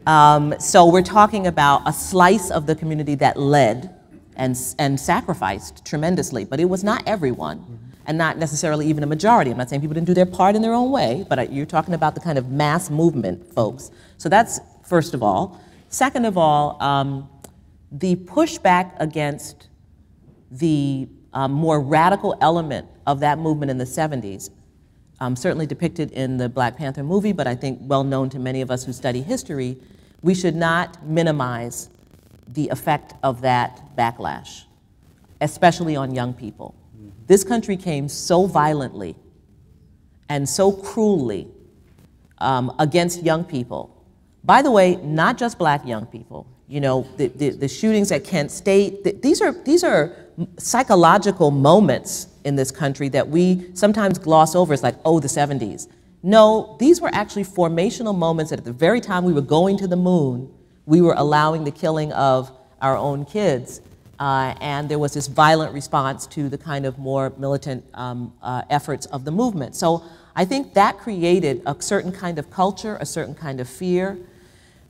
Um, so we're talking about a slice of the community that led and, and sacrificed tremendously, but it was not everyone. And not necessarily even a majority. I'm not saying people didn't do their part in their own way, but you're talking about the kind of mass movement folks. So that's first of all. Second of all, um, the pushback against the um, more radical element of that movement in the 70s, um, certainly depicted in the Black Panther movie, but I think well known to many of us who study history, we should not minimize the effect of that backlash, especially on young people. This country came so violently and so cruelly um, against young people. By the way, not just black young people. You know, the, the, the shootings at Kent State, the, these, are, these are psychological moments in this country that we sometimes gloss over. It's like, oh, the 70s. No, these were actually formational moments that at the very time we were going to the moon, we were allowing the killing of our own kids. Uh, and there was this violent response to the kind of more militant um, uh, efforts of the movement. So I think that created a certain kind of culture, a certain kind of fear.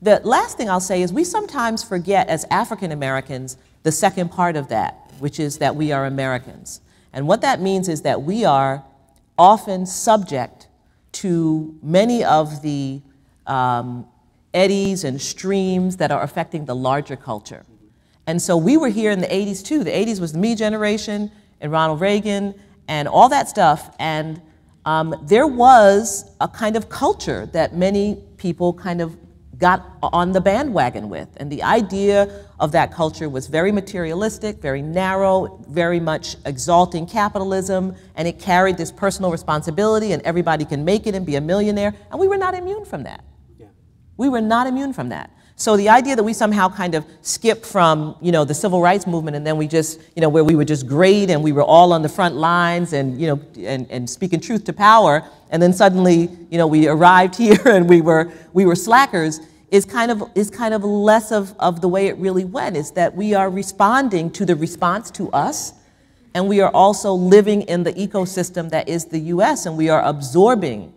The last thing I'll say is we sometimes forget as African Americans the second part of that, which is that we are Americans. And what that means is that we are often subject to many of the um, eddies and streams that are affecting the larger culture. And so we were here in the 80s too. The 80s was the me generation and Ronald Reagan and all that stuff. And um, there was a kind of culture that many people kind of got on the bandwagon with. And the idea of that culture was very materialistic, very narrow, very much exalting capitalism, and it carried this personal responsibility, and everybody can make it and be a millionaire. And we were not immune from that. Yeah. We were not immune from that. So the idea that we somehow kind of skip from, you know, the civil rights movement and then we just, you know, where we were just great and we were all on the front lines and, you know, and, and speaking truth to power, and then suddenly, you know, we arrived (laughs) here and we were, we were slackers, is kind of, is kind of less of, of the way it really went, is that we are responding to the response to us, and we are also living in the ecosystem that is the US, and we are absorbing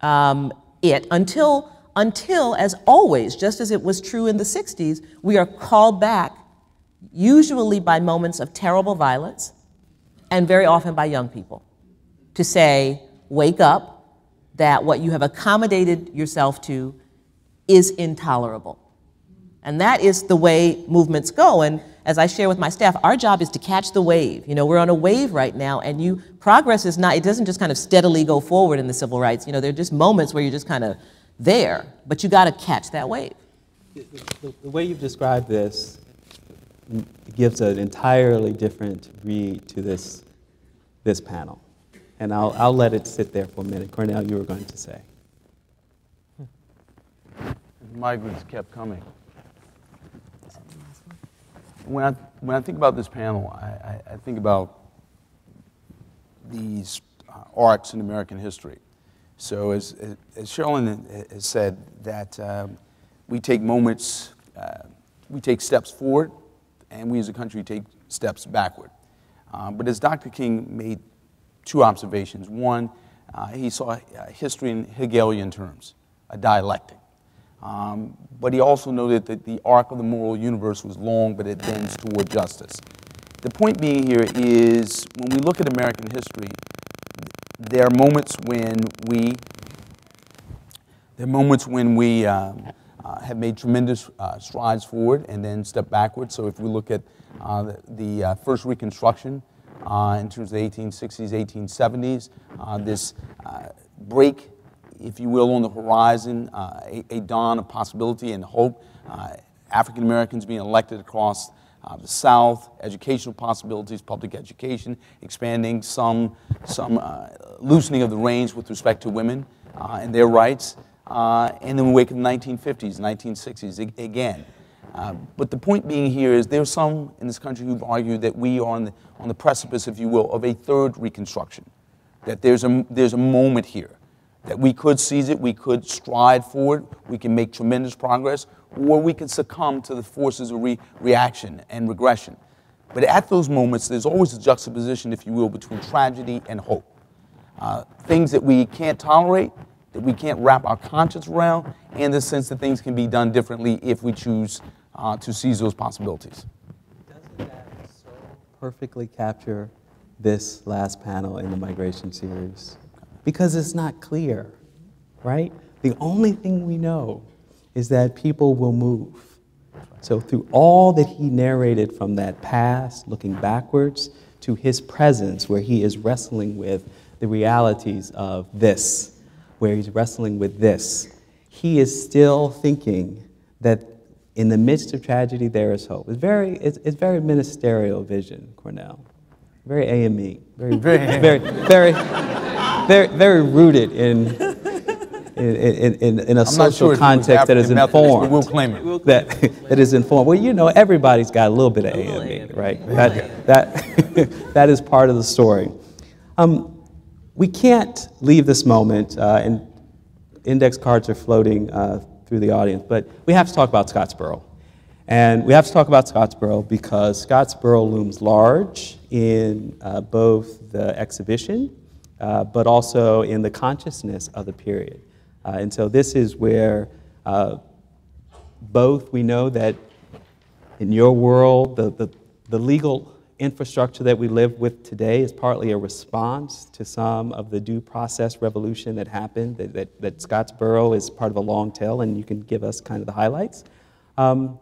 um, it until until, as always, just as it was true in the 60s, we are called back, usually by moments of terrible violence, and very often by young people, to say, wake up, that what you have accommodated yourself to is intolerable. And that is the way movements go. And as I share with my staff, our job is to catch the wave. You know, we're on a wave right now, and you progress is not, it doesn't just kind of steadily go forward in the civil rights. You know, there are just moments where you're just kind of there, but you got to catch that wave. The, the, the, way you've described this gives an entirely different read to this, this panel. And I'll, I'll let it sit there for a minute. Cornell, you were going to say. Migrants kept coming. When I, when I think about this panel, I, I, I think about these uh, arcs in American history. So as, as Sherrilyn has said, that uh, we take moments, uh, we take steps forward, and we as a country take steps backward. Uh, but as Dr. King made two observations. One, uh, he saw uh, history in Hegelian terms, a dialectic. Um, but he also noted that the arc of the moral universe was long, but it bends toward justice. The point being here is when we look at American history, there are moments when we there are moments when we um, uh, have made tremendous uh, strides forward and then step backwards. So if we look at uh, the, the uh, first Reconstruction uh, in terms of the 1860s, 1870s, uh, this break, if you will, on the horizon, a, a, dawn of possibility and hope. African Americans being elected across uh, the South, educational possibilities, public education, expanding some, some uh, loosening of the reins with respect to women uh, and their rights. Uh, and then we wake in the 1950s, 1960s again. Uh, but the point being here is there are some in this country who've argued that we are on the, on the precipice, if you will, of a third Reconstruction. That there's a, there's a moment here that we could seize it, we could stride forward, we can make tremendous progress, or we can succumb to the forces of re- reaction and regression. But at those moments, there's always a juxtaposition, if you will, between tragedy and hope. Uh, things that we can't tolerate, that we can't wrap our conscience around, and the sense that things can be done differently if we choose uh, to seize those possibilities. Doesn't that so perfectly capture this last panel in the migration series? Because it's not clear, right? The only thing we know is that people will move. So, through all that he narrated from that past, looking backwards, to his presence, where he is wrestling with the realities of this, where he's wrestling with this, he is still thinking that in the midst of tragedy, there is hope. It's very, it's, it's very ministerial vision, Cornell. Very AME. Very, very, very, very, very, very rooted in in, in, in a social sure context that is informed. We'll claim it. That, (laughs) that is informed. Well, you know, everybody's got a little bit of AME, right? That, that, (laughs) that is part of the story. Um, we can't leave this moment, uh, and index cards are floating uh, through the audience, but we have to talk about Scottsboro. And we have to talk about Scottsboro because Scottsboro looms large in uh, both the exhibition, uh, but also in the consciousness of the period. Uh, and so this is where uh, both we know that in your world, the, the, the legal infrastructure that we live with today is partly a response to some of the due process revolution that happened, that, that, that Scottsboro is part of a long tail, and you can give us kind of the highlights. Um,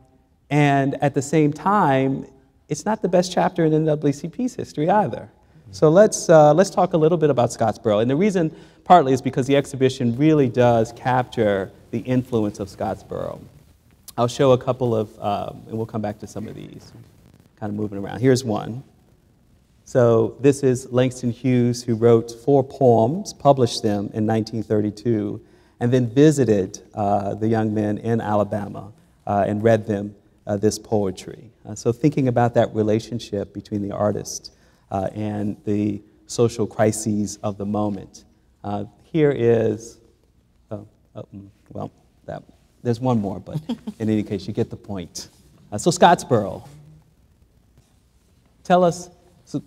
and at the same time, it's not the best chapter in NAACP's history either. So let's, uh, let's talk a little bit about Scottsboro. And the reason partly is because the exhibition really does capture the influence of Scottsboro. I'll show a couple of, um, and we'll come back to some of these, kind of moving around. Here's one. So this is Langston Hughes, who wrote four poems, published them in 1932, and then visited uh, the young men in Alabama uh, and read them uh, this poetry. Uh, so thinking about that relationship between the artist uh, and the social crises of the moment. Uh, here is, oh, oh, mm, well, that, there's one more, but (laughs) in any case, you get the point. Uh, so, Scottsboro. Tell us, so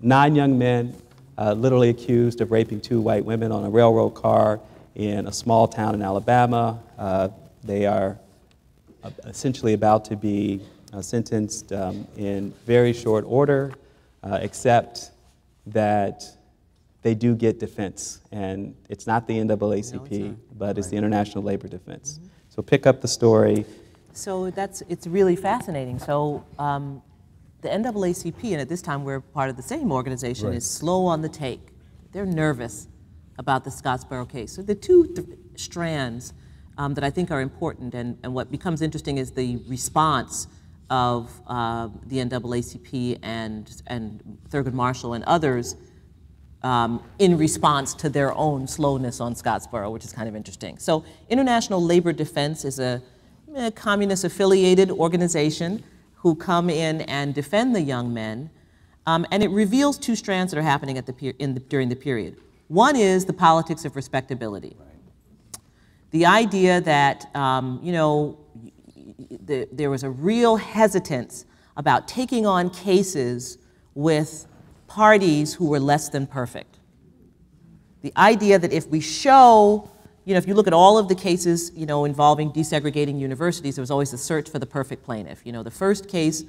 nine young men uh, literally accused of raping two white women on a railroad car in a small town in Alabama. Uh, they are uh, essentially about to be uh, sentenced um, in very short order uh, except that they do get defense. And it's not the NAACP, no, it's but it's the International Labor Defense. Mm-hmm. So pick up the story. So that's, it's really fascinating. So um, the NAACP, and at this time we're part of the same organization, right. is slow on the take. They're nervous about the Scottsboro case. So the two th- strands um, that I think are important, and, and what becomes interesting is the response of uh, the NAACP and, and Thurgood Marshall and others um, in response to their own slowness on Scottsboro, which is kind of interesting. So, International Labor Defense is a, a communist affiliated organization who come in and defend the young men. Um, and it reveals two strands that are happening at the, the, during the period. One is the politics of respectability. Right. The idea that, um, you know, the, there was a real hesitance about taking on cases with parties who were less than perfect. The idea that if we show, you know, if you look at all of the cases, you know, involving desegregating universities, there was always the search for the perfect plaintiff. You know, the first case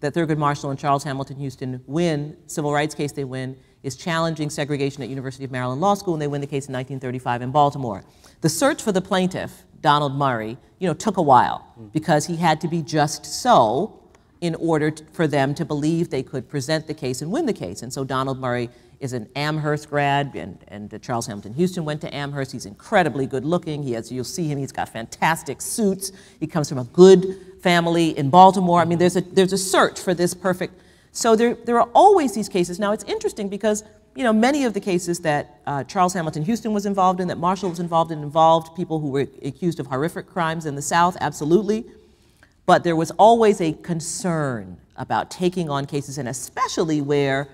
that Thurgood Marshall and Charles Hamilton Houston win, civil rights case they win, is challenging segregation at University of Maryland Law School, and they win the case in 1935 in Baltimore. The search for the plaintiff Donald Murray, you know, took a while because he had to be just so in order t- for them to believe they could present the case and win the case. And so Donald Murray is an Amherst grad, and, and uh, Charles Hamilton Houston went to Amherst. He's incredibly good looking. He has, you'll see him, he's got fantastic suits. He comes from a good family in Baltimore. I mean, there's a, there's a search for this perfect. So there, there are always these cases. Now, it's interesting because you know, many of the cases that uh, Charles Hamilton Houston was involved in, that Marshall was involved in, involved people who were accused of horrific crimes in the South, absolutely. But there was always a concern about taking on cases, and especially where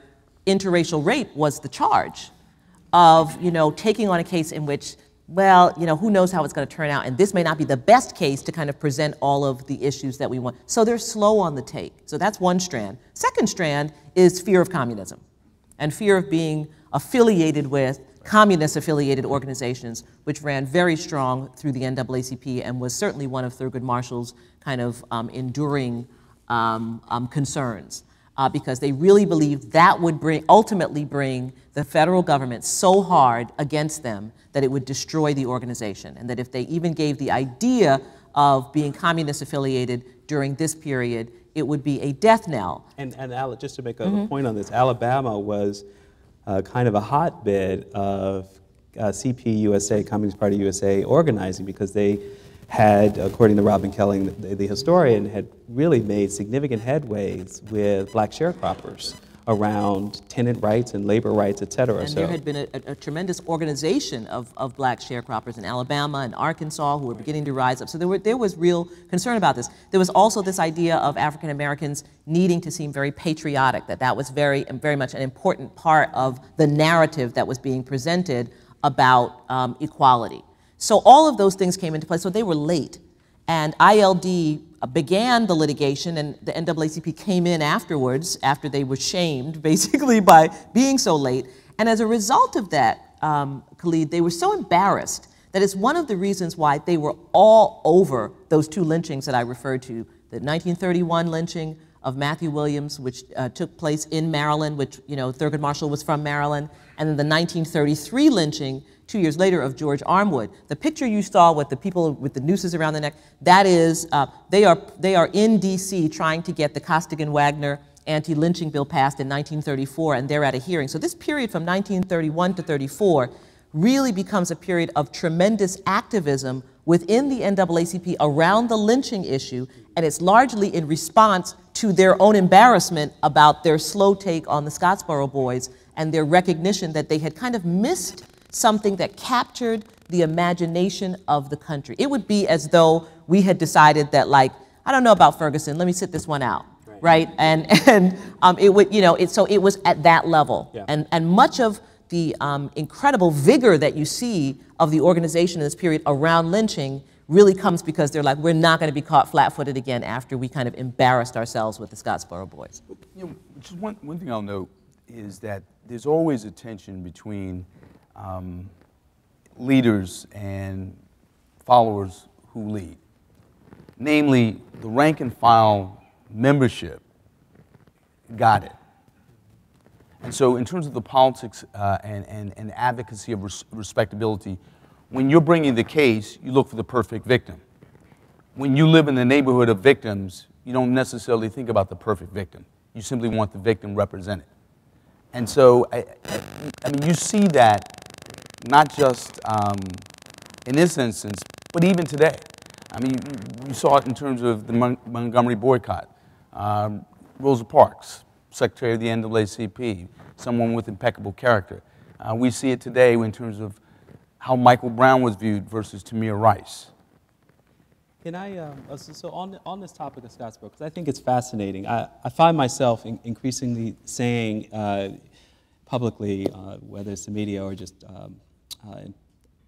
interracial rape was the charge of, you know, taking on a case in which, well, you know, who knows how it's going to turn out, and this may not be the best case to kind of present all of the issues that we want. So they're slow on the take. So that's one strand. Second strand is fear of communism and fear of being affiliated with communist affiliated organizations, which ran very strong through the NAACP and was certainly one of Thurgood Marshall's kind of um, enduring um, um, concerns. Uh, because they really believed that would bring, ultimately bring the federal government so hard against them that it would destroy the organization. And that if they even gave the idea of being communist affiliated during this period, it would be a death knell. And, and Ala- just to make a, a point on this, Alabama was uh, kind of a hotbed of uh, CP USA, Communist Party USA, organizing because they had, according to Robin Kelley, the, the historian, had really made significant headways with black sharecroppers around tenant rights and labor rights, et cetera. And so, there had been a, a, a tremendous organization of, of black sharecroppers in Alabama and Arkansas who were beginning to rise up. So there, were, there was real concern about this. There was also this idea of African Americans needing to seem very patriotic, that that was very, very much an important part of the narrative that was being presented about um, equality. So all of those things came into play. So they were late. And ILD began the litigation, and the NAACP came in afterwards, after they were shamed, (laughs) basically, by being so late. And as a result of that, um, Khalil, they were so embarrassed that it's one of the reasons why they were all over those two lynchings that I referred to the 1931 lynching of Matthew Williams, which uh, took place in Maryland, which, you know, Thurgood Marshall was from Maryland, and then the 1933 lynching two years later of George Armwood. The picture you saw with the people with the nooses around the neck, that is, uh, they, are, they are in DC trying to get the Costigan Wagner anti-lynching bill passed in 1934, and they're at a hearing. So this period from 1931 to 34 really becomes a period of tremendous activism within the NAACP around the lynching issue, and it's largely in response to their own embarrassment about their slow take on the Scottsboro boys and their recognition that they had kind of missed something that captured the imagination of the country. It would be as though we had decided that, like, I don't know about Ferguson, let me sit this one out. Right, and (laughs) and um, it would you know it so it was at that level, Yeah. and and much of the um, incredible vigor that you see of the organization in this period around lynching really comes because they're like we're not going to be caught flat-footed again after we kind of embarrassed ourselves with the Scottsboro boys. You know, just one, one thing I'll note is that there's always a tension between um, leaders and followers who lead. Namely, the rank and file membership got it. And so, in terms of the politics uh, and, and, and advocacy of res- respectability, when you're bringing the case, you look for the perfect victim. When you live in the neighborhood of victims, you don't necessarily think about the perfect victim. You simply want the victim represented. And so, I, I, I mean, you see that not just um, in this instance, but even today. I mean, you, saw it in terms of the Mon- Montgomery boycott. Um, Rosa Parks, Secretary of the NAACP, someone with impeccable character. Uh, we see it today in terms of how Michael Brown was viewed versus Tamir Rice. Can I, um, uh, so so on, on this topic of Scottsboro, because I think it's fascinating, I, I find myself in, increasingly saying uh, publicly, uh, whether it's the media or just um, uh,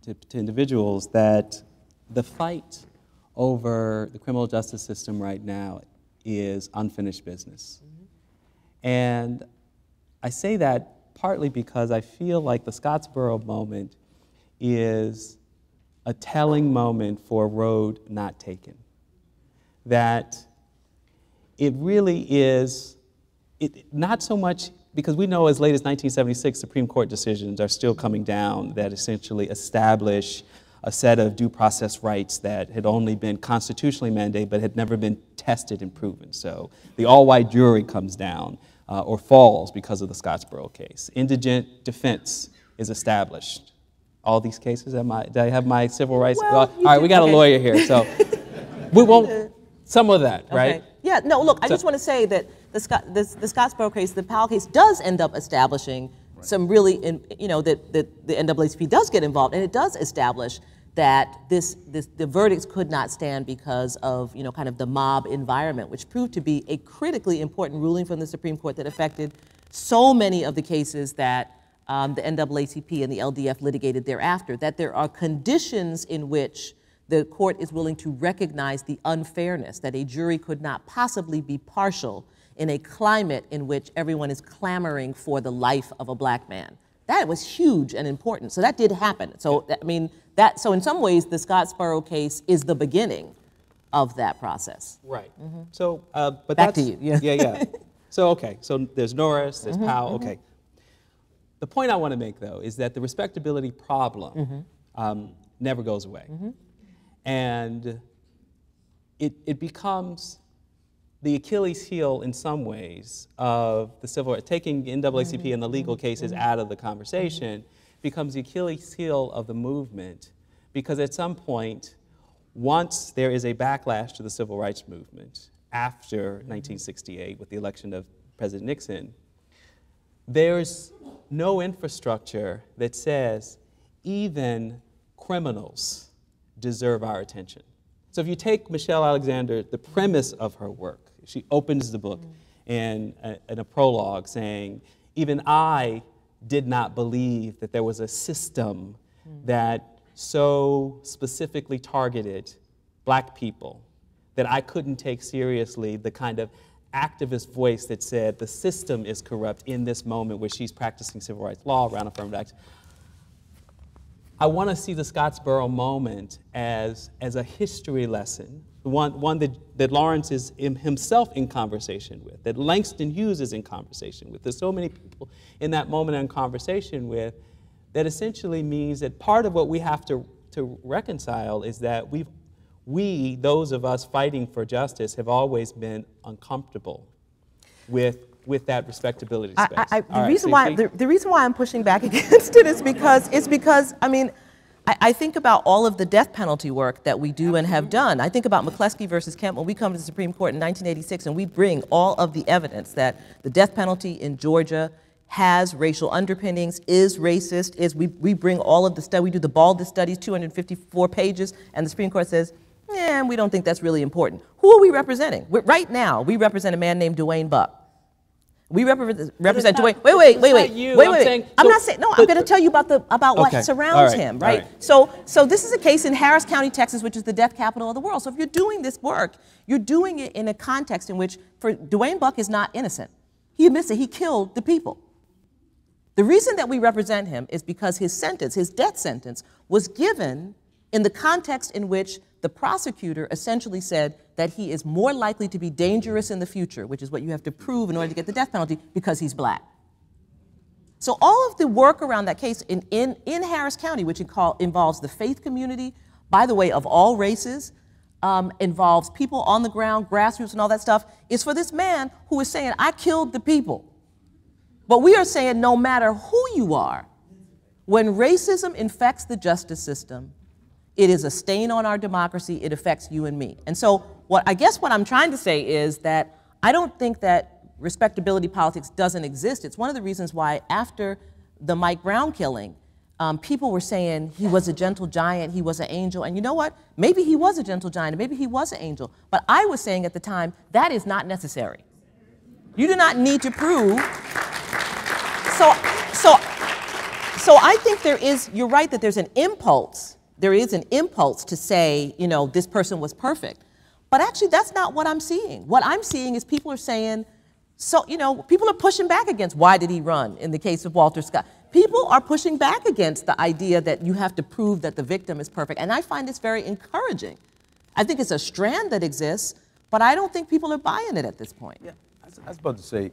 to, to individuals, that the fight over the criminal justice system right now is unfinished business. And I say that partly because I feel like the Scottsboro moment is a telling moment for a road not taken. That it really is, it, not so much because we know as late as 1976 Supreme Court decisions are still coming down that essentially establish a set of due process rights that had only been constitutionally mandated but had never been tested and proven. So the all white jury comes down uh, or falls because of the Scottsboro case. Indigent defense is established. All these cases, am I, do I have my civil rights? Well, all right, did- we got okay. a lawyer here, so we won't, (laughs) some of that, right? Yeah, no, look, I So- just want to say that the, Scott, this, the Scottsboro case, the Powell case, does end up establishing some really, in, you know, that, that the NAACP does get involved, and it does establish that this, this, the verdicts could not stand because of, you know, kind of the mob environment, which proved to be a critically important ruling from the Supreme Court that affected so many of the cases that um, the NAACP and the LDF litigated thereafter, that there are conditions in which the court is willing to recognize the unfairness that a jury could not possibly be partial in a climate in which everyone is clamoring for the life of a black man. That was huge and important. So that did happen. So I mean that. So in some ways, the Scottsboro case is the beginning of that process. Right. So, uh, but Mm-hmm. Back to that's, you, yeah. yeah, yeah. (laughs) So, okay. So there's Norris, there's Powell. Okay. The point I want to make, though, is that the respectability problem um, never goes away, and it it becomes the Achilles heel in some ways of the civil rights. Taking NAACP and the legal cases mm-hmm. out of the conversation becomes the Achilles heel of the movement, because at some point once there is a backlash to the civil rights movement after 1968 with the election of President Nixon, there's no infrastructure that says even criminals deserve our attention. So if you take Michelle Alexander, the premise of her work, she opens the book in a, in a prologue saying, even I did not believe that there was a system that so specifically targeted black people that I couldn't take seriously the kind of activist voice that said the system is corrupt in this moment where she's practicing civil rights law around affirmative action. I want to see the Scottsboro moment as, as a history lesson, one, one that, that Lawrence is in, himself in conversation with, that Langston Hughes is in conversation with. There's so many people in that moment in conversation with that essentially means that part of what we have to, to reconcile is that we've, we, those of us fighting for justice, have always been uncomfortable with, with that respectability I. I, I, the right, reason so why the, the reason why I'm pushing back (laughs) against it is because it's because I mean I, I think about all of the death penalty work that we do and have done. I think about McCleskey versus Kemp when we come to the Supreme Court in 1986 and we bring all of the evidence that the death penalty in Georgia has racial underpinnings, is racist, is we, we bring all of the study, we do the Baldus studies, 254 pages, and the Supreme Court says, yeah, we don't think that's really important. Who are we representing? we right now, we represent a man named Duane Buck. We represent, represent not- Duane. Wait, wait, wait, wait, wait, I'm wait. saying- I'm so- not saying. No, I'm going to tell you about the about what Okay, surrounds all right, him, right? right. So, so this is a case in Harris County, Texas, which is the death capital of the world. So, if you're doing this work, you're doing it in a context in which, for Duane Buck is not innocent. He admits that he killed the people. The reason that we represent him is because his sentence, his death sentence, was given in the context in which the prosecutor essentially said that he is more likely to be dangerous in the future, which is what you have to prove in order to get the death penalty, because he's black. So all of the work around that case in, in, in Harris County, which call, involves the faith community, by the way, of all races, um, involves people on the ground, grassroots, and all that stuff, is for this man who is saying, I killed the people. But we are saying no matter who you are, when racism infects the justice system, it is a stain on our democracy. It affects you and me. And so, what I guess what I'm trying to say is that I don't think that respectability politics doesn't exist. It's one of the reasons why, after the Mike Brown killing, um, people were saying he was a gentle giant, he was an angel. And you know what? Maybe he was a gentle giant, maybe he was an angel. But I was saying at the time, that is not necessary. You do not need to prove. So, so, so I think there is, you're right that there's an impulse. There is an impulse to say, you know, this person was perfect. But actually, that's not what I'm seeing. What I'm seeing is people are saying, so, you know, people are pushing back against why did he run in the case of Walter Scott. People are pushing back against the idea that you have to prove that the victim is perfect. And I find this very encouraging. I think it's a strand that exists, but I don't think people are buying it at this point. Yeah, I was, about to say,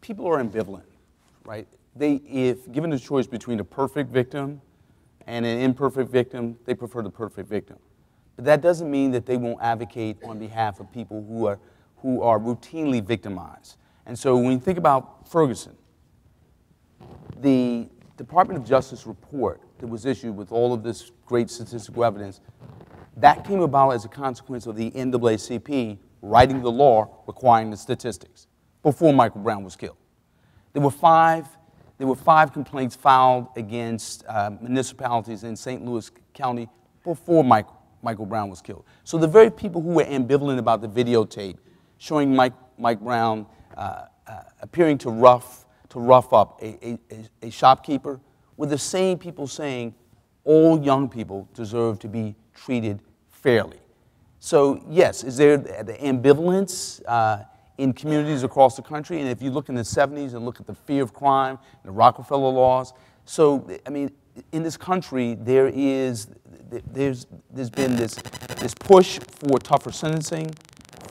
people are ambivalent, right? They, if given the choice between a perfect victim and an imperfect victim, they prefer the perfect victim. But that doesn't mean that they won't advocate on behalf of people who are, who are routinely victimized. And so when you think about Ferguson, the Department of Justice report that was issued with all of this great statistical evidence, that came about as a consequence of the NAACP writing the law requiring the statistics before Michael Brown was killed. There were five, there were five complaints filed against uh, municipalities in St. Louis County before Michael, Michael Brown was killed. So the very people who were ambivalent about the videotape showing Mike, Mike Brown uh, uh, appearing to rough, to rough up a, a, a shopkeeper were the same people saying all young people deserve to be treated fairly. So yes, is there the ambivalence uh, in communities across the country? And if you look in the 70s and look at the fear of crime, the Rockefeller laws, so I mean, in this country, there is, there's, there's been this, this push for tougher sentencing,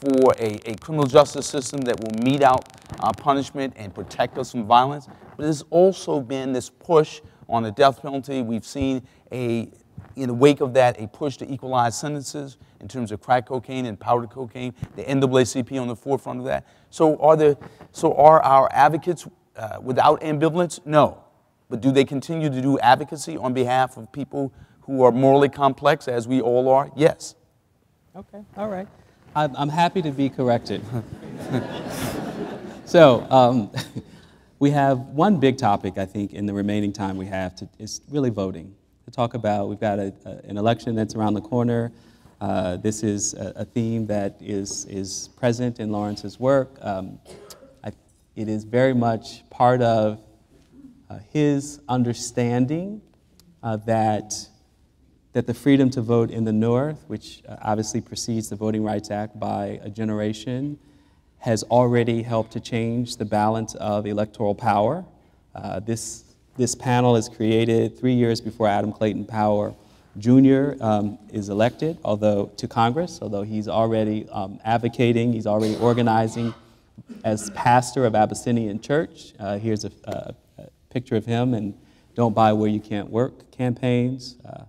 for a, a criminal justice system that will mete out uh, punishment and protect us from violence. But there's also been this push on the death penalty. We've seen a, in the wake of that, a push to equalize sentences in terms of crack cocaine and powder cocaine, the NAACP on the forefront of that. So are, there, so are our advocates uh, without ambivalence? No. But do they continue to do advocacy on behalf of people who are morally complex, as we all are? Yes. Okay, all right. I'm happy to be corrected. (laughs) so, um, (laughs) we have one big topic, I think, in the remaining time we have to, is really voting. To talk about, we've got a, a, an election that's around the corner. Uh, this is a, a, theme that is, is present in Lawrence's work. Um, I, it is very much part of uh, his understanding uh, that, that the freedom to vote in the North, which uh, obviously precedes the Voting Rights Act by a generation, has already helped to change the balance of electoral power. Uh, this, this panel is created three years before Adam Clayton Powell Jr. Um, is elected, although to Congress, although he's already um, advocating, he's already organizing as pastor of Abyssinian Church. Uh, here's a, a, a, picture of him and Don't Buy Where You Can't Work campaigns. Uh,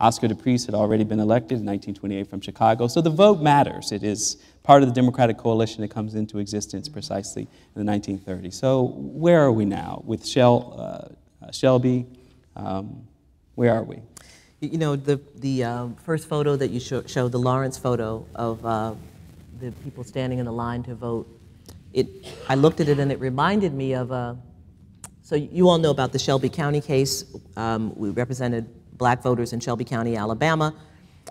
Oscar DePriest had already been elected in 1928 from Chicago. So the vote matters. It is part of the Democratic coalition that comes into existence precisely in the 1930s. So where are we now with Shel, uh, Shelby? Um, where are we? You know, the, the um, first photo that you show, showed, the Lawrence photo of uh, the people standing in the line to vote, it, I looked at it and it reminded me of, uh, so you all know about the Shelby County case. Um, we represented black voters in Shelby County, Alabama,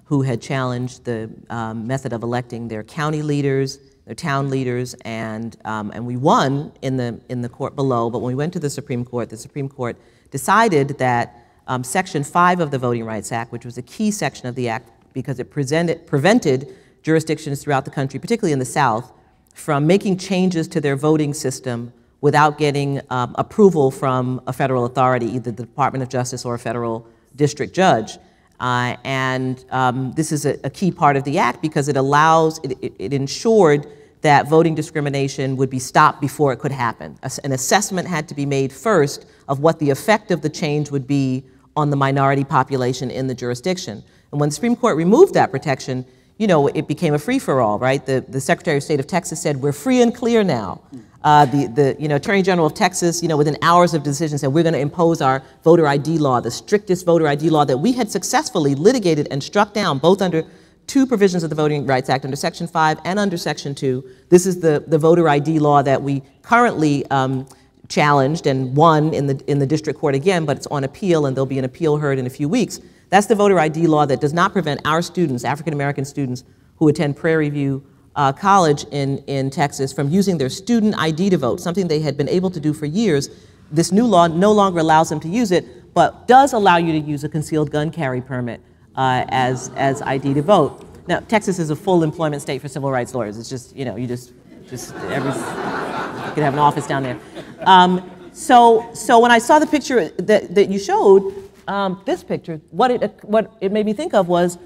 who had challenged the um, method of electing their county leaders, their town leaders, and, um, and we won in the, in the court below, but when we went to the Supreme Court, the Supreme Court decided that um, Section 5 of the Voting Rights Act, which was a key section of the act because it prevented jurisdictions throughout the country, particularly in the South, from making changes to their voting system without getting um, approval from a federal authority, either the Department of Justice or a federal district judge. Uh, and um, this is a, a, key part of the act because it allows, it, it, it, ensured that voting discrimination would be stopped before it could happen. An assessment had to be made first of what the effect of the change would be on the minority population in the jurisdiction. And when the Supreme Court removed that protection, you know, it became a free-for-all, right? The, the Secretary of State of Texas said, we're free and clear now. Uh, the, the you know, Attorney General of Texas, you know, within hours of decision said, we're going to impose our voter ID law, the strictest voter ID law that we had successfully litigated and struck down, both under two provisions of the Voting Rights Act, under Section 5 and under Section 2. This is the, the voter ID law that we currently um, challenged and won in the, in the district court again, but it's on appeal and there'll be an appeal heard in a few weeks. That's the voter ID law that does not prevent our students, African American students who attend Prairie View uh, College in, in Texas, from using their student ID to vote, something they had been able to do for years. This new law no longer allows them to use it, but does allow you to use a concealed gun carry permit uh, as, as ID to vote. Now, Texas is a full employment state for civil rights lawyers. It's just, you know, you just, just every, you could have an office down there. Um, so, so when I saw the picture that, that you showed, um, this picture, what it, what it made me think of was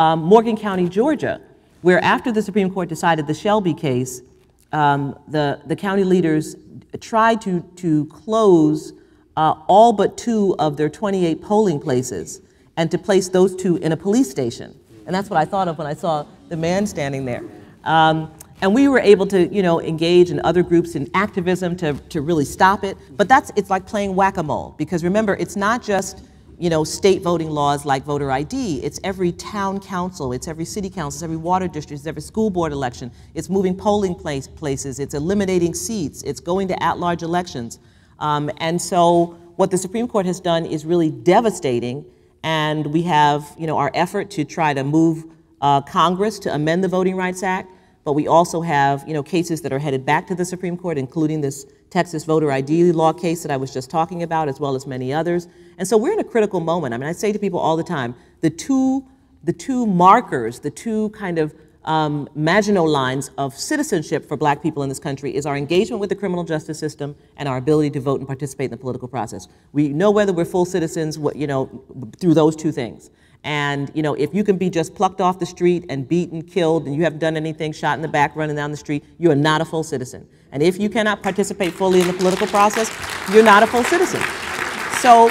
um, Morgan County, Georgia, where after the Supreme Court decided the Shelby case, um, the, the county leaders tried to, to close uh, all but two of their 28 polling places. and to place those two in a police station. And that's what I thought of when I saw the man standing there. Um, and we were able to, you know, engage in other groups in activism to, to really stop it. But that's, it's like playing whack-a-mole, because remember, it's not just, you know, state voting laws like voter ID. It's every town council, it's every city council, it's every water district, it's every school board election. It's moving polling place, places, it's eliminating seats, it's going to at-large elections. Um, and so what the Supreme Court has done is really devastating, and we have, you know, our effort to try to move uh, Congress to amend the Voting Rights Act, but we also have, you know, cases that are headed back to the Supreme Court, including this Texas voter ID law case that I was just talking about, as well as many others. And so we're in a critical moment. I mean, I say to people all the time, the two, the two markers, the two kind of um, Maginot lines of citizenship for black people in this country is our engagement with the criminal justice system and our ability to vote and participate in the political process. We know whether we're full citizens, you know, through those two things. And you know, if you can be just plucked off the street and beaten, killed, and you haven't done anything, shot in the back, running down the street, you are not a full citizen. And if you cannot participate fully in the political process, you're not a full citizen. So,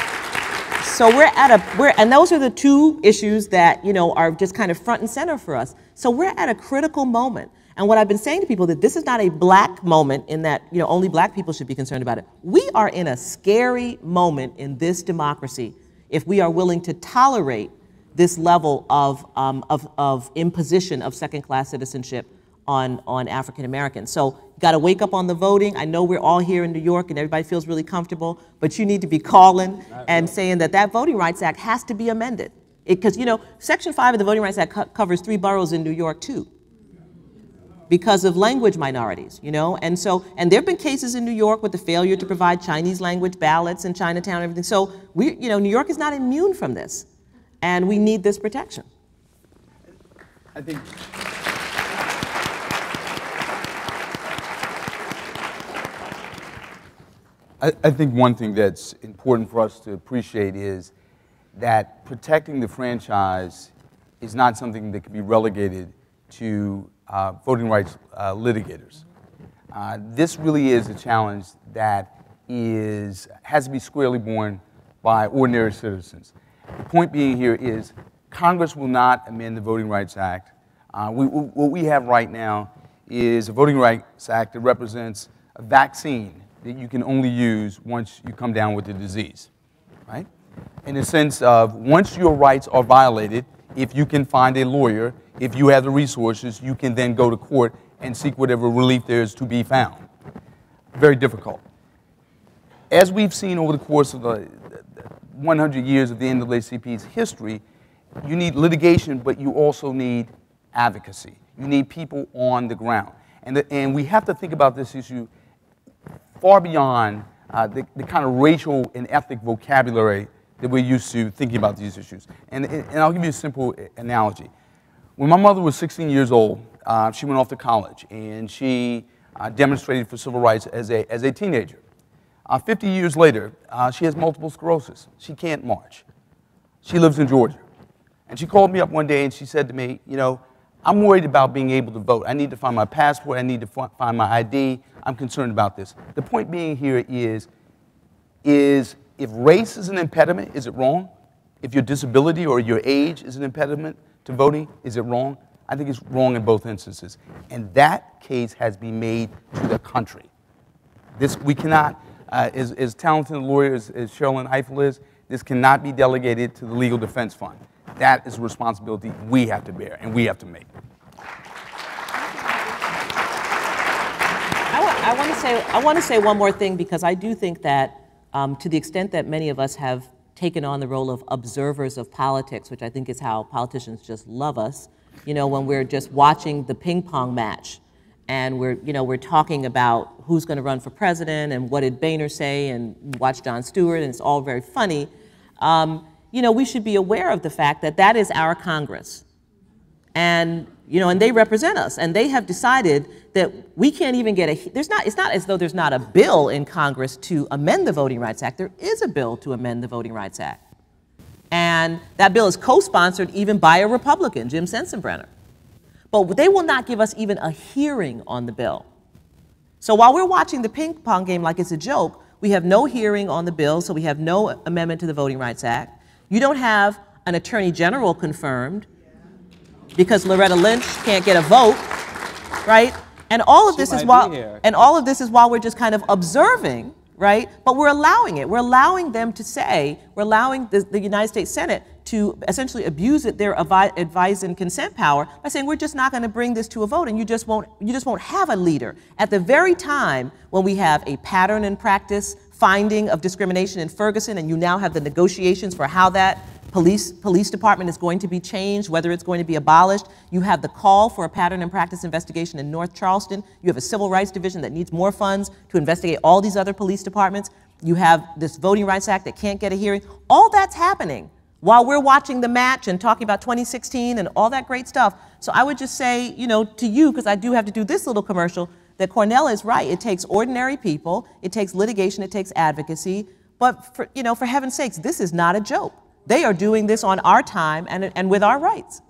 so we're at a we're and those are the two issues that you know are just kind of front and center for us. So we're at a critical moment. And what I've been saying to people that this is not a black moment in that you know only black people should be concerned about it. We are in a scary moment in this democracy if we are willing to tolerate this level of, um, of, of imposition of second class citizenship on, on African Americans. So you got to wake up on the voting. I know we're all here in New York and everybody feels really comfortable, but you need to be calling and saying that that Voting Rights Act has to be amended. Because, you know, Section 5 of the Voting Rights Act co covers three boroughs in New York, too, because of language minorities, you know? And so, and there have been cases in New York with the failure to provide Chinese language ballots in Chinatown and everything. So, we, you know, New York is not immune from this and we need this protection. I think. I, I think one thing that's important for us to appreciate is that protecting the franchise is not something that can be relegated to uh, voting rights uh, litigators. Uh, this really is a challenge that is, has to be squarely borne by ordinary citizens. The point being here is Congress will not amend the Voting Rights Act. Uh, we, what we have right now is a Voting Rights Act that represents a vaccine that you can only use once you come down with the disease, right? In the sense of once your rights are violated, if you can find a lawyer, if you have the resources, you can then go to court and seek whatever relief there is to be found. Very difficult. As we've seen over the course of the, 100 years of the NAACP's history, you need litigation, but you also need advocacy. You need people on the ground. And, the, and we have to think about this issue far beyond uh, the, the kind of racial and ethnic vocabulary that we're used to thinking about these issues. And, and I'll give you a simple analogy. When my mother was 16 years old, uh, she went off to college and she uh, demonstrated for civil rights as a, as a teenager. Uh, 50 years later, uh, she has multiple sclerosis. She can't march. She lives in Georgia. And she called me up one day and she said to me, You know, I'm worried about being able to vote. I need to find my passport. I need to find my ID. I'm concerned about this. The point being here is, is if race is an impediment, is it wrong? If your disability or your age is an impediment to voting, is it wrong? I think it's wrong in both instances. And that case has been made to the country. This, we cannot, uh, as, as talented a lawyer as, as Sherrilyn Ifill is, this cannot be delegated to the Legal Defense Fund. That is a responsibility we have to bear and we have to make. I, want to say I want to say one more thing because I do think that um, to the extent that many of us have taken on the role of observers of politics, which I think is how politicians just love us, you know, when we're just watching the ping pong match and we're, you know, we're talking about who's going to run for president and what did Boehner say and watch Jon Stewart and it's all very funny. Um, you know, we should be aware of the fact that that is our Congress. And, you know, and they represent us. And they have decided that we can't even get a, there's not, it's not as though there's not a bill in Congress to amend the Voting Rights Act. There is a bill to amend the Voting Rights Act. And that bill is co-sponsored even by a Republican, Jim Sensenbrenner. But they will not give us even a hearing on the bill. So while we're watching the ping pong game like it's a joke, we have no hearing on the bill, so we have no amendment to the Voting Rights Act. You don't have an attorney general confirmed because Loretta Lynch can't get a vote, right? And all of She this is while and all of this is while we're just kind of observing, right? But we're allowing it. We're allowing them to say, we're allowing the, the United States Senate to essentially abuse it, their advice and consent power by saying we're just not going to bring this to a vote, and you just won't you just won't have a leader at the very time when we have a pattern and practice finding of discrimination in Ferguson, and you now have the negotiations for how that police police department is going to be changed, whether it's going to be abolished. You have the call for a pattern and practice investigation in North Charleston. You have a civil rights division that needs more funds to investigate all these other police departments. You have this Voting Rights Act that can't get a hearing. All that's happening while we're watching the match and talking about 2016 and all that great stuff. So I would just say, you know, to you, because I do have to do this little commercial, that Cornell is right. It takes ordinary people, it takes litigation, it takes advocacy. But for, you know, for heaven's sakes, this is not a joke. They are doing this on our time and, and with our rights.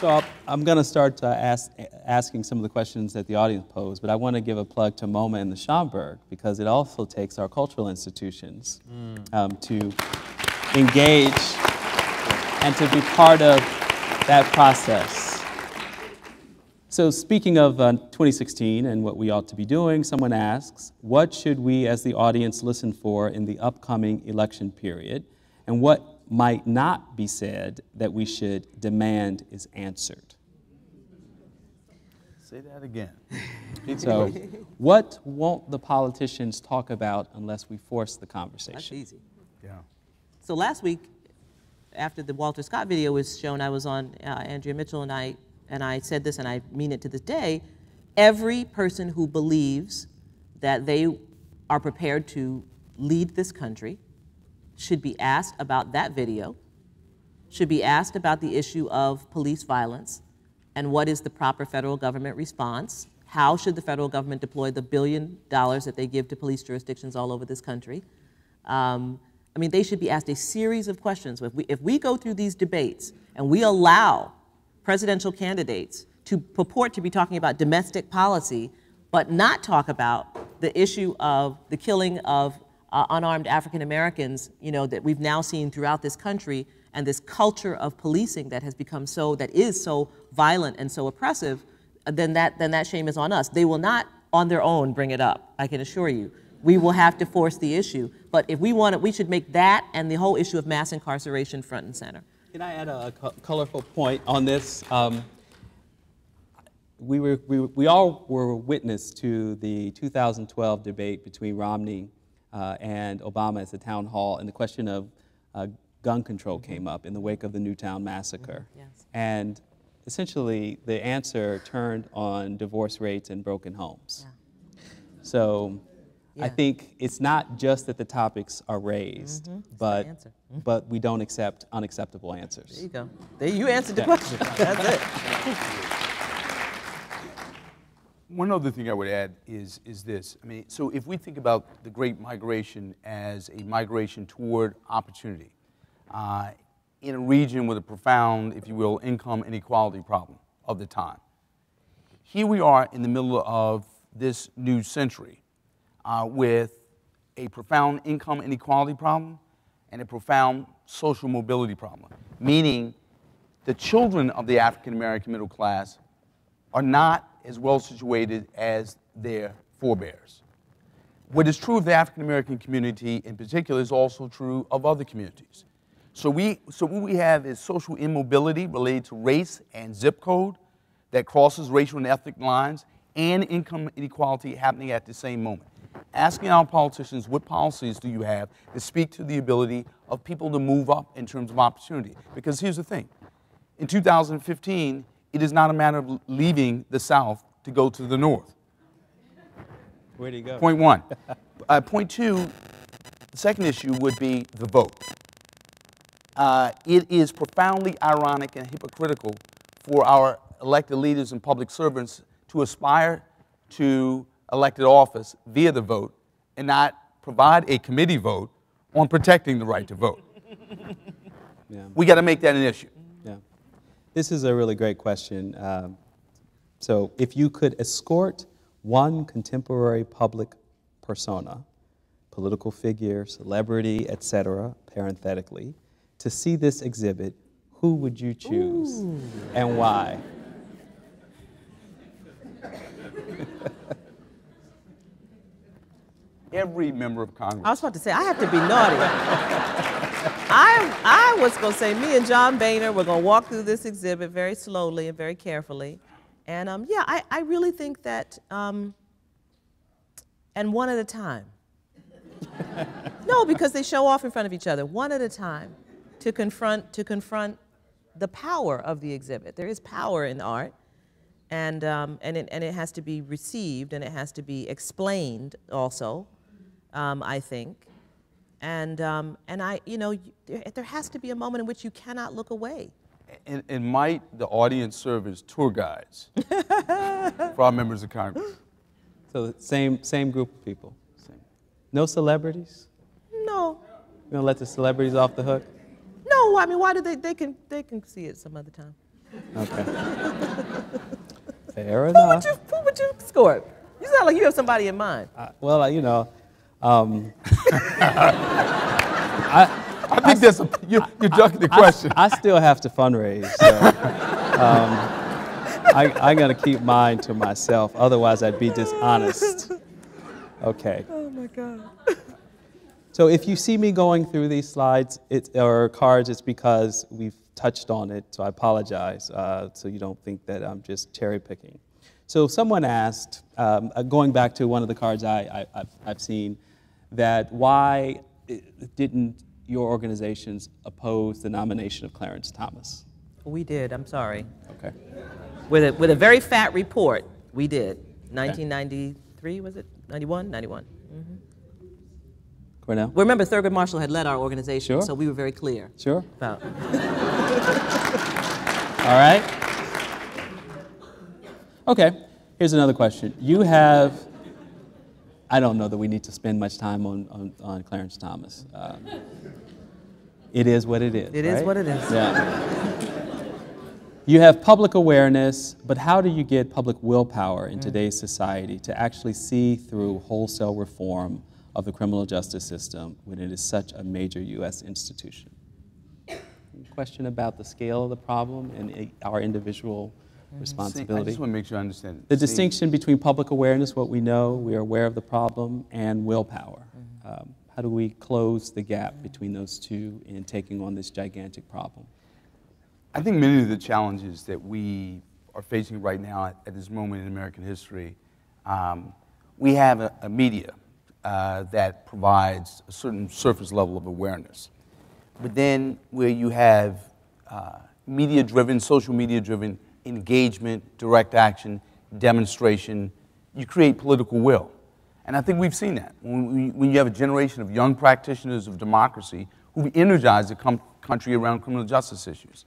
So I'll- I'm going to start uh, ask, asking some of the questions that the audience posed, but I want to give a plug to MoMA and the Schomburg because it also takes our cultural institutions um, to engage and to be part of that process. So, speaking of uh, 2016 and what we ought to be doing, someone asks, What should we as the audience listen for in the upcoming election period? And what might not be said that we should demand is answered? Say that again. (laughs) So, what won't the politicians talk about unless we force the conversation? That's conversation? easy. Yeah. So last week, after the Walter Scott video was shown, I was on uh, Andrea Mitchell and I, and I said this, and I mean it to this day. Every person who believes that they are prepared to lead this country should be asked about that video, should be asked about the issue of police violence, and what is the proper federal government response. How should the federal government deploy the billion dollars that they give to police jurisdictions all over this country? Um, I mean, they should be asked a series of questions. If we, if we go through these debates and we allow presidential candidates to purport to be talking about domestic policy, but not talk about the issue of the killing of uh, unarmed African Americans, you know, that we've now seen throughout this country, and this culture of policing that has become so, that is so violent and so oppressive, then that, then that shame is on us. They will not on their own bring it up, I can assure you. We will have to force the issue. But if we want it, we should make that and the whole issue of mass incarceration front and center. Can I add a, co- colorful point on this? Um, we, were, we, we all were witness to the 2012 debate between Romney uh, and Obama at the town hall, and the question of uh, gun control came up in the wake of the Newtown massacre. Mm-hmm. Yes. And essentially, the answer turned on divorce rates and broken homes. Yeah. So I think it's not just that the topics are raised, but, answer. but we don't accept unacceptable answers. There you go. There, you answered the Yeah. question. (laughs) That's it. One other thing I would add is, is this. I mean, so if we think about the Great Migration as a migration toward opportunity uh, in a region with a profound, if you will, income inequality problem of the time, here we are in the middle of this new century uh, with a profound income inequality problem and a profound social mobility problem, meaning the children of the African American middle class are not as well situated as their forebears. What is true of the African American community in particular is also true of other communities. So, we, so what we have is social immobility related to race and zip code that crosses racial and ethnic lines and income inequality happening at the same moment. Asking our politicians what policies do you have that speak to the ability of people to move up in terms of opportunity? Because here's the thing in 2015, it is not a matter of leaving the South to go to the North. Where do you go? Point one. uh, point two, the second issue would be the vote. Uh, it is profoundly ironic and hypocritical for our elected leaders and public servants to aspire to elected office via the vote and not provide a committee vote on protecting the right to vote. (laughs) Yeah. We got to make that an issue. Yeah. This is a really great question. Um, so, if you could escort one contemporary public persona, political figure, celebrity, etc., parenthetically, to see this exhibit, who would you choose Ooh. and why? (laughs) Every member of Congress. I was about to say, I have to be naughty. I, I was going to say, me and John Boehner, we're going to walk through this exhibit very slowly and very carefully. And um, yeah, I, I really think that, um, and one at a time. (laughs) no, because they show off in front of each other, one at a time, to confront, to confront the power of the exhibit. There is power in art, and, um, and, it, and it has to be received and it has to be explained also um, I think. And, um, and I, you know, there, there, has to be a moment in which you cannot look away. And, and might the audience serve as tour guides (laughs) for our members of Congress? So the same, same group of people. Same. No celebrities? No. You gonna let the celebrities off the hook? No, I mean, why do they, they can, they can see it some other time. Okay. (laughs) Fair enough. Who would you, who would you score? You sound like you have somebody in mind. Uh, well, you know, um, (laughs) I, I think I, that's a, you're, you're ducking the question. I, I, still have to fundraise. So, um, I, I got to keep mine to myself. Otherwise, I'd be dishonest. Okay. Oh my God. So if you see me going through these slides it, or cards, it's because we've touched on it. So I apologize. Uh, so you don't think that I'm just cherry picking. So someone asked, um, uh, going back to one of the cards I, I, I've seen, that why didn't your organizations oppose the nomination of Clarence Thomas? We did, I'm sorry. Okay. With a, with a very fat report, we did. 1993, was it? 91? 91. Mm-hmm. Cornell? Well, remember, Thurgood Marshall had led our organization, sure. so we were very clear. Sure. About. (laughs) All right. Okay, here's another question. You have I don't know that we need to spend much time on, on, on Clarence Thomas. Um, it is what it is. It right? is what it is. Yeah. you have public awareness, but how do you get public willpower in mm. today's society to actually see through wholesale reform of the criminal justice system when it is such a major U.S. institution? Question about the scale of the problem and our individual responsibility. I just want to make sure I understand. The See, distinction between public awareness, what we know, we are aware of the problem, and willpower. Mm-hmm. Um, how do we close the gap between those two in taking on this gigantic problem? I think many of the challenges that we are facing right now at, at this moment in American history, um, we have a, a media uh, that provides a certain surface level of awareness. But then where you have uh, media driven, social media driven engagement, direct action, demonstration, you create political will. And I think we've seen that. When, we, when you have a generation of young practitioners of democracy who energize the com- country around criminal justice issues.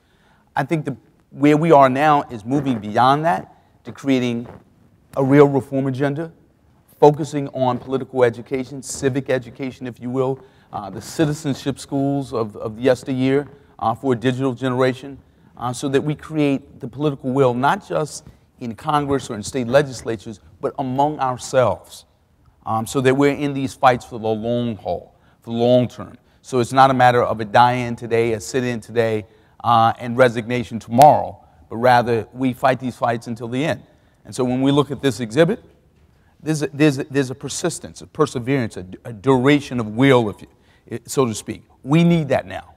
I think the, where we are now is moving beyond that to creating a real reform agenda, focusing on political education, civic education, if you will, uh, the citizenship schools of, of yesteryear uh, for a digital generation, uh, so that we create the political will, not just in Congress or in state legislatures, but among ourselves, um, so that we're in these fights for the long haul, for the long term. So it's not a matter of a die in today, a sit in today, uh, and resignation tomorrow, but rather we fight these fights until the end. And so when we look at this exhibit, there's a, there's a, there's a persistence, a perseverance, a, a duration of will, if you, so to speak. We need that now.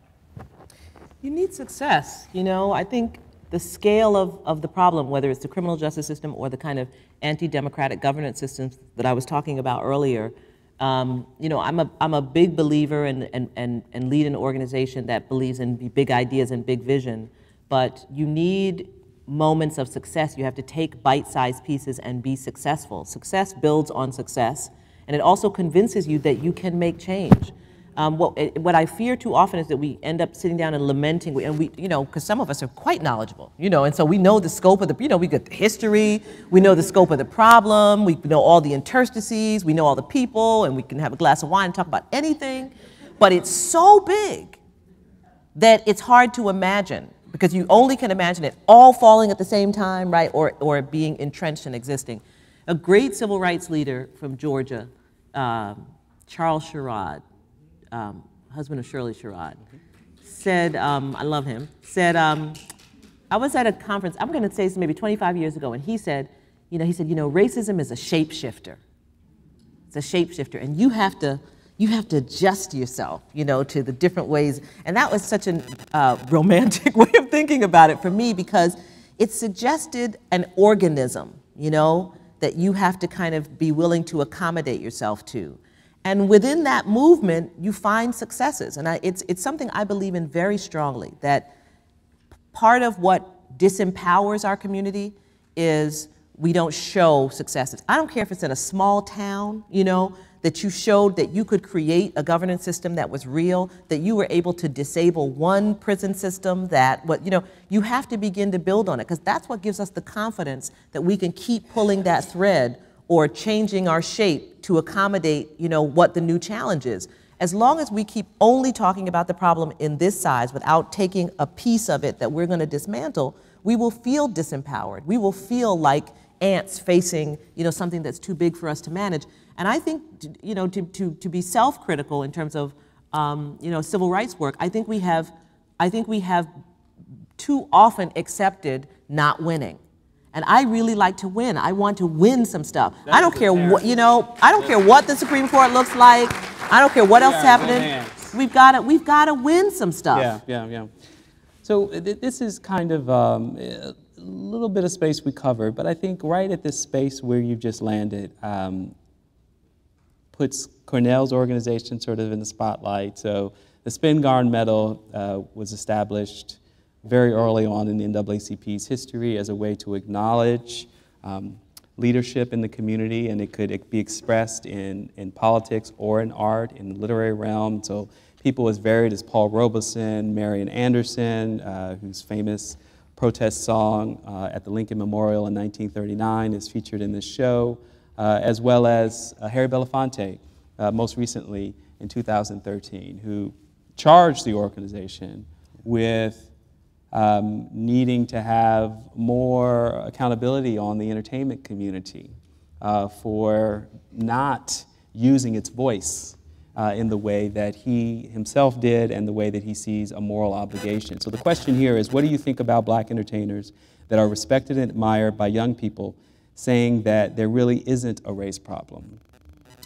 You need success. You know, I think the scale of, of the problem, whether it's the criminal justice system or the kind of anti democratic governance systems that I was talking about earlier, um, you know, I'm a, I'm a big believer and, and, and, and lead an organization that believes in big ideas and big vision, but you need moments of success. You have to take bite sized pieces and be successful. Success builds on success, and it also convinces you that you can make change. Um, what, what I fear too often is that we end up sitting down and lamenting, and we, you know, because some of us are quite knowledgeable, you know, and so we know the scope of the, you know, we get the history, we know the scope of the problem, we know all the interstices, we know all the people, and we can have a glass of wine and talk about anything, but it's so big that it's hard to imagine because you only can imagine it all falling at the same time, right, or, or being entrenched and existing. A great civil rights leader from Georgia um, Charles Sherrod, um, husband of Shirley Sherrod, said, um, I love him, said, um, I was at a conference, I'm going to say maybe 25 years ago, and he said, you know, he said, you know, racism is a shapeshifter. It's a shapeshifter, and you have to, you have to adjust yourself, you know, to the different ways. And that was such a uh, romantic (laughs) way of thinking about it for me because it suggested an organism, you know, that you have to kind of be willing to accommodate yourself to. And within that movement, you find successes. And I, it's, it's something I believe in very strongly that part of what disempowers our community is we don't show successes. I don't care if it's in a small town, you know, that you showed that you could create a governance system that was real, that you were able to disable one prison system that what you know, you have to begin to build on it because that's what gives us the confidence that we can keep pulling that thread or changing our shape to accommodate, you know, what the new challenge is. As long as we keep only talking about the problem in this size without taking a piece of it that we're going to dismantle, we will feel disempowered. We will feel like ants facing, you know, something that's too big for us to manage. And I think, you know, to, to, to be self-critical in terms of, um, you know, civil rights work, I think we have, I think we have too often accepted not winning. And I really like to win. I want to win some stuff. That I don't care what, you know, I don't care what the Supreme Court looks like. I don't care what else is happening. We've got to, we've got to win some stuff. Yeah, yeah, yeah. So this is kind of um, a little bit of space we covered, but I think right at this space where you've just landed, um, puts Cornell's organization sort of in the spotlight. So the Spingarn Medal uh, was established very early on in the NAACP's history as a way to acknowledge um, leadership in the community, and it could be expressed in, in politics or in art, in the literary realm. So people as varied as Paul Robeson, Marian Anderson, uh, whose famous protest song uh, at the Lincoln Memorial in 1939 is featured in this show uh, as well as uh, Harry Belafonte, uh, most recently in 2013, who charged the organization with um, needing to have more accountability on the entertainment community uh, for not using its voice uh, in the way that he himself did and the way that he sees a moral obligation. So the question here is what do you think about black entertainers that are respected and admired by young people saying that there really isn't a race problem.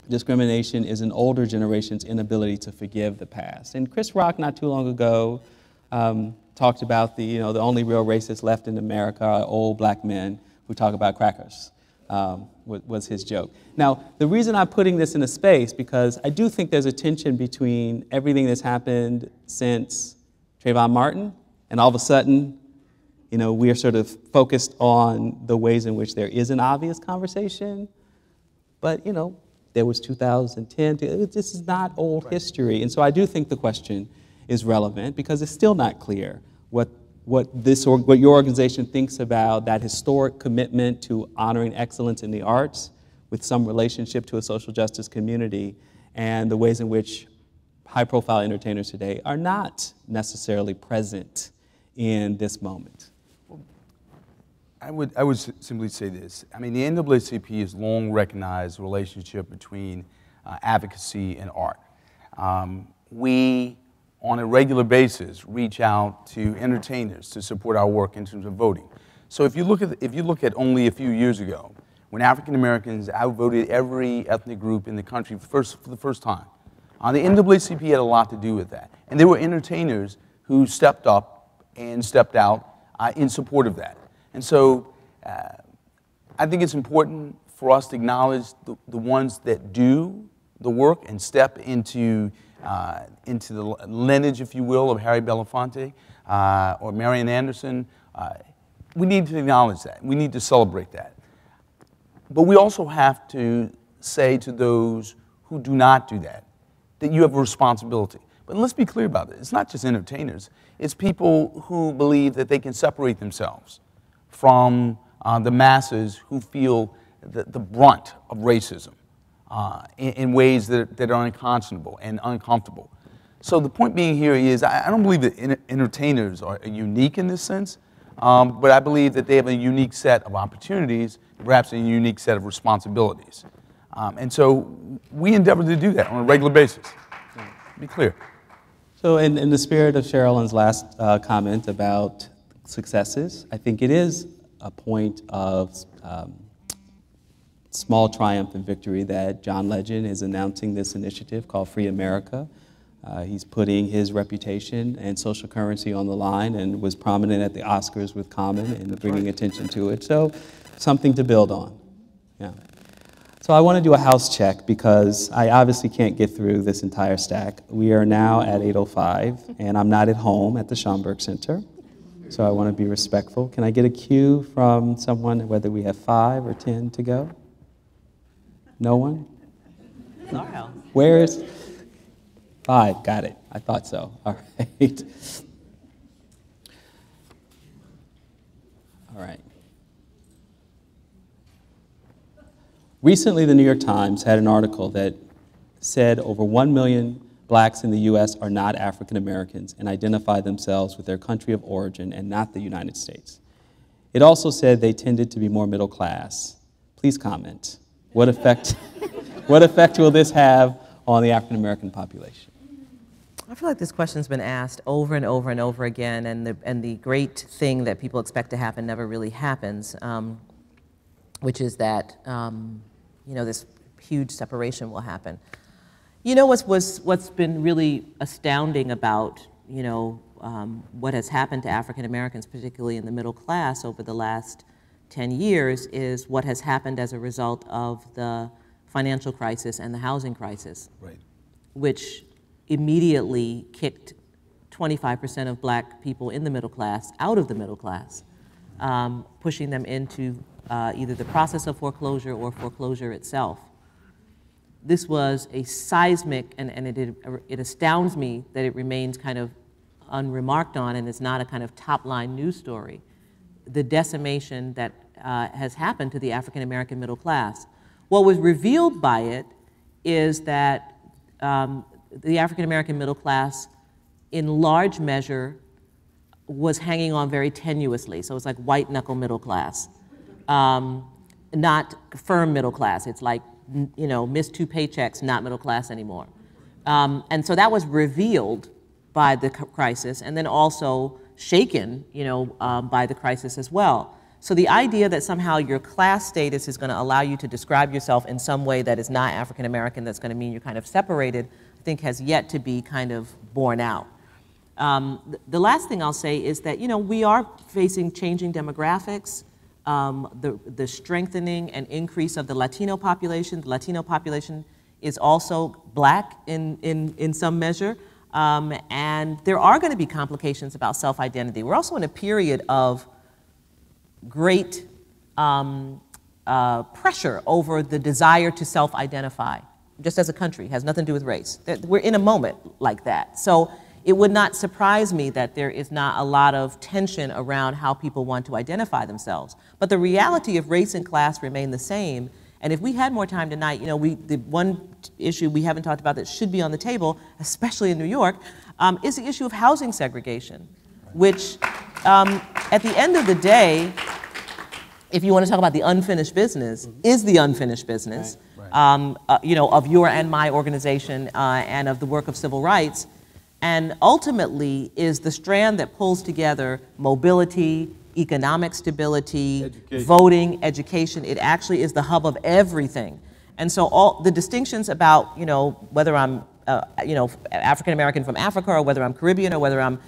Discrimination is an older generation's inability to forgive the past. And Chris Rock, not too long ago, um, talked about the, you know, the only real racists left in America are old black men who talk about crackers, um, was his joke. Now, the reason I'm putting this in a space, because I do think there's a tension between everything that's happened since Trayvon Martin, and all of a sudden, you know, we are sort of focused on the ways in which there is an obvious conversation, but, you know, there was 2010. This is not old right. history. And so I do think the question is relevant because it's still not clear what, what, this, or, what your organization thinks about that historic commitment to honoring excellence in the arts with some relationship to a social justice community and the ways in which high profile entertainers today are not necessarily present in this moment. I would, I would simply say this. I mean, the NAACP has long recognized the relationship between uh, advocacy and art. Um, we, on a regular basis, reach out to entertainers to support our work in terms of voting. So if you look at, if you look at only a few years ago, when African Americans outvoted every ethnic group in the country for, first, for the first time, uh, the NAACP had a lot to do with that. And there were entertainers who stepped up and stepped out uh, in support of that. And so uh, I think it's important for us to acknowledge the, the ones that do the work and step into, uh, into the lineage, if you will, of Harry Belafonte uh, or Marian Anderson. Uh, we need to acknowledge that. We need to celebrate that. But we also have to say to those who do not do that, that you have a responsibility. But let's be clear about it. It's not just entertainers. It's people who believe that they can separate themselves from uh, the masses who feel the, the brunt of racism uh, in, in, ways that, that are unconscionable and uncomfortable. So the point being here is I, I don't believe that entertainers are unique in this sense, um, but I believe that they have a unique set of opportunities, perhaps a unique set of responsibilities. Um, and so we endeavor to do that on a regular basis. Be clear. So, in, in the spirit of Sherrilyn's last uh, comment about successes, I think it is a point of um, small triumph and victory that John Legend is announcing this initiative called Free America. Uh, he's putting his reputation and social currency on the line and was prominent at the Oscars with Common and bringing attention to it. So, something to build on. Yeah. So I want to do a house check because I obviously can't get through this entire stack. We are now at 8.05, and I'm not at home at the Schomburg Center. So I want to be respectful. Can I get a cue from someone, whether we have five or 10 to go? No one? Where is? Five, got it. I thought so. (laughs) All right. All right. Recently, the New York Times had an article that said over 1 million blacks in the U.S. are not African Americans and identify themselves with their country of origin and not the United States. It also said they tended to be more middle class. Please comment. What effect, (laughs) what effect will this have on the African American population? I feel like this question's been asked over and over and over again, and the, and the great thing that people expect to happen never really happens, um, which is that um, you know this huge separation will happen. You know what's was what's been really astounding about you know um, what has happened to African Americans, particularly in the middle class, over the last 10 years, is what has happened as a result of the financial crisis and the housing crisis, Right. which immediately kicked 25% of black people in the middle class out of the middle class, um, pushing them into uh, either the process of foreclosure or foreclosure itself. This was a seismic, and, and it, it astounds me that it remains kind of unremarked on and is not a kind of top line news story. The decimation that uh, has happened to the African American middle class. What was revealed by it is that um, the African American middle class, in large measure, was hanging on very tenuously. So it's like white knuckle middle class, um, not firm middle class. It's like, you know, missed two paychecks, not middle class anymore. Um, and so that was revealed by the crisis and then also shaken, you know, um, by the crisis as well. So the idea that somehow your class status is going to allow you to describe yourself in some way that is not African American, that's going to mean you're kind of separated, I think has yet to be kind of borne out. Um, the last thing I'll say is that you know we are facing changing demographics, um, the the strengthening and increase of the Latino population. The Latino population is also black in in in some measure, um, and there are going to be complications about self-identity. We're also in a period of great um, uh, pressure over the desire to self-identify, just as a country, it has nothing to do with race. We're in a moment like that. So it would not surprise me that there is not a lot of tension around how people want to identify themselves. But the reality of race and class remain the same. And if we had more time tonight, you know, we, the one issue we haven't talked about that should be on the table, especially in New York, um, is the issue of housing segregation, which um, at the end of the day, if you want to talk about the unfinished business, mm-hmm. is the unfinished business, right, right. Um, uh, you know, of your and my organization uh, and of the work of civil rights, and ultimately is the strand that pulls together mobility, economic stability, education. voting, education. It actually is the hub of everything. And so all the distinctions about, you know, whether I'm, uh, you know, African American from Africa or whether I'm Caribbean or whether I'm,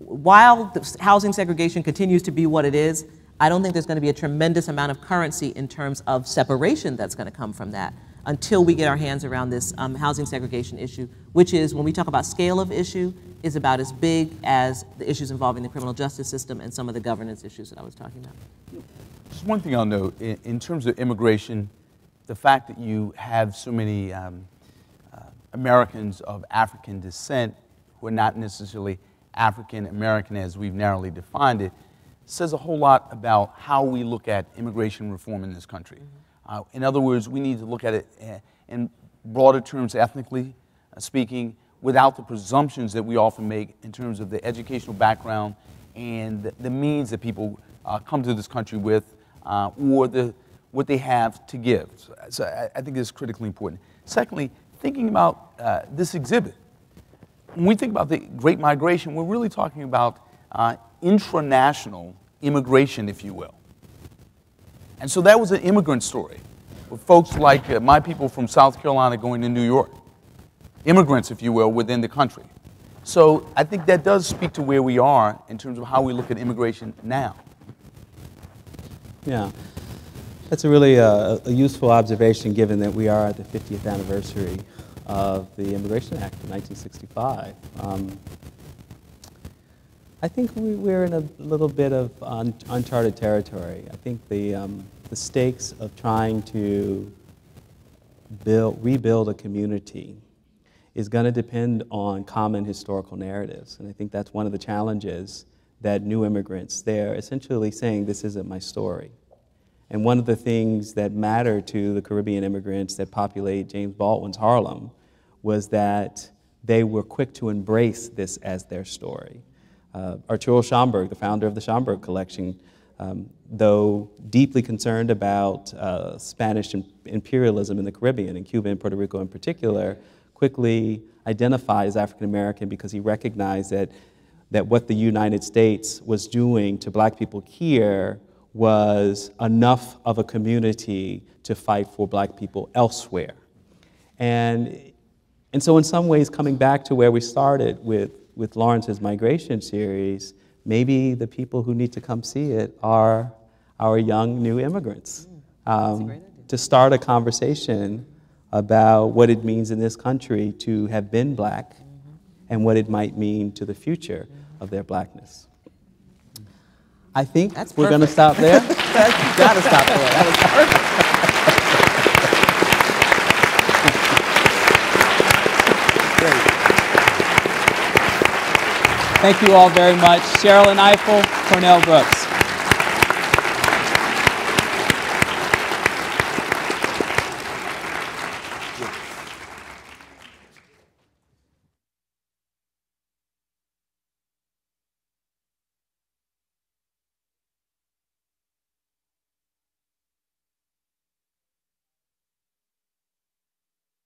while the housing segregation continues to be what it is, I don't think there's going to be a tremendous amount of currency in terms of separation that's going to come from that until we get our hands around this um, housing segregation issue, which is, when we talk about scale of issue, is about as big as the issues involving the criminal justice system and some of the governance issues that I was talking about. Just one thing I'll note, in, in terms of immigration, the fact that you have so many um, uh, Americans of African descent who are not necessarily African American as we've narrowly defined it, says a whole lot about how we look at immigration reform in this country. Mm-hmm. Uh, in other words, we need to look at it uh, in broader terms, ethnically speaking, without the presumptions that we often make in terms of the educational background and the, the means that people uh, come to this country with, uh, or the what they have to give. So, so I, I, think it's critically important. Secondly, thinking about uh, this exhibit. When we think about the Great Migration, we're really talking about uh, intranational immigration, if you will. And so that was an immigrant story, with folks like uh, my people from South Carolina going to New York, immigrants, if you will, within the country. So I think that does speak to where we are in terms of how we look at immigration now. Yeah, that's a really uh, a useful observation given that we are at the 50th anniversary of the Immigration Act of 1965. Um, I think we, are in a little bit of un uncharted territory. I think the, um, the stakes of trying to build, rebuild a community is going to depend on common historical narratives. And I think that's one of the challenges that new immigrants, they're essentially saying, this isn't my story. And one of the things that mattered to the Caribbean immigrants that populate James Baldwin's Harlem was that they were quick to embrace this as their story. Uh, Arturo Schomburg, the founder of the Schomburg Collection, um, though deeply concerned about uh, Spanish imperialism in the Caribbean, and Cuba and Puerto Rico in particular, quickly identified as African American because he recognized that, that what the United States was doing to black people here was enough of a community to fight for black people elsewhere. And, and so in some ways, coming back to where we started with, with Lawrence's migration series, maybe the people who need to come see it are our young new immigrants. Um, to start a conversation about what it means in this country to have been black mm -hmm. and what it might mean to the future mm -hmm. of their blackness. I think That's we're going to stop there. (laughs) you got to stop there. That was perfect. Great. Thank you all very much. Sherrilyn Ifill, Cornell Brooks.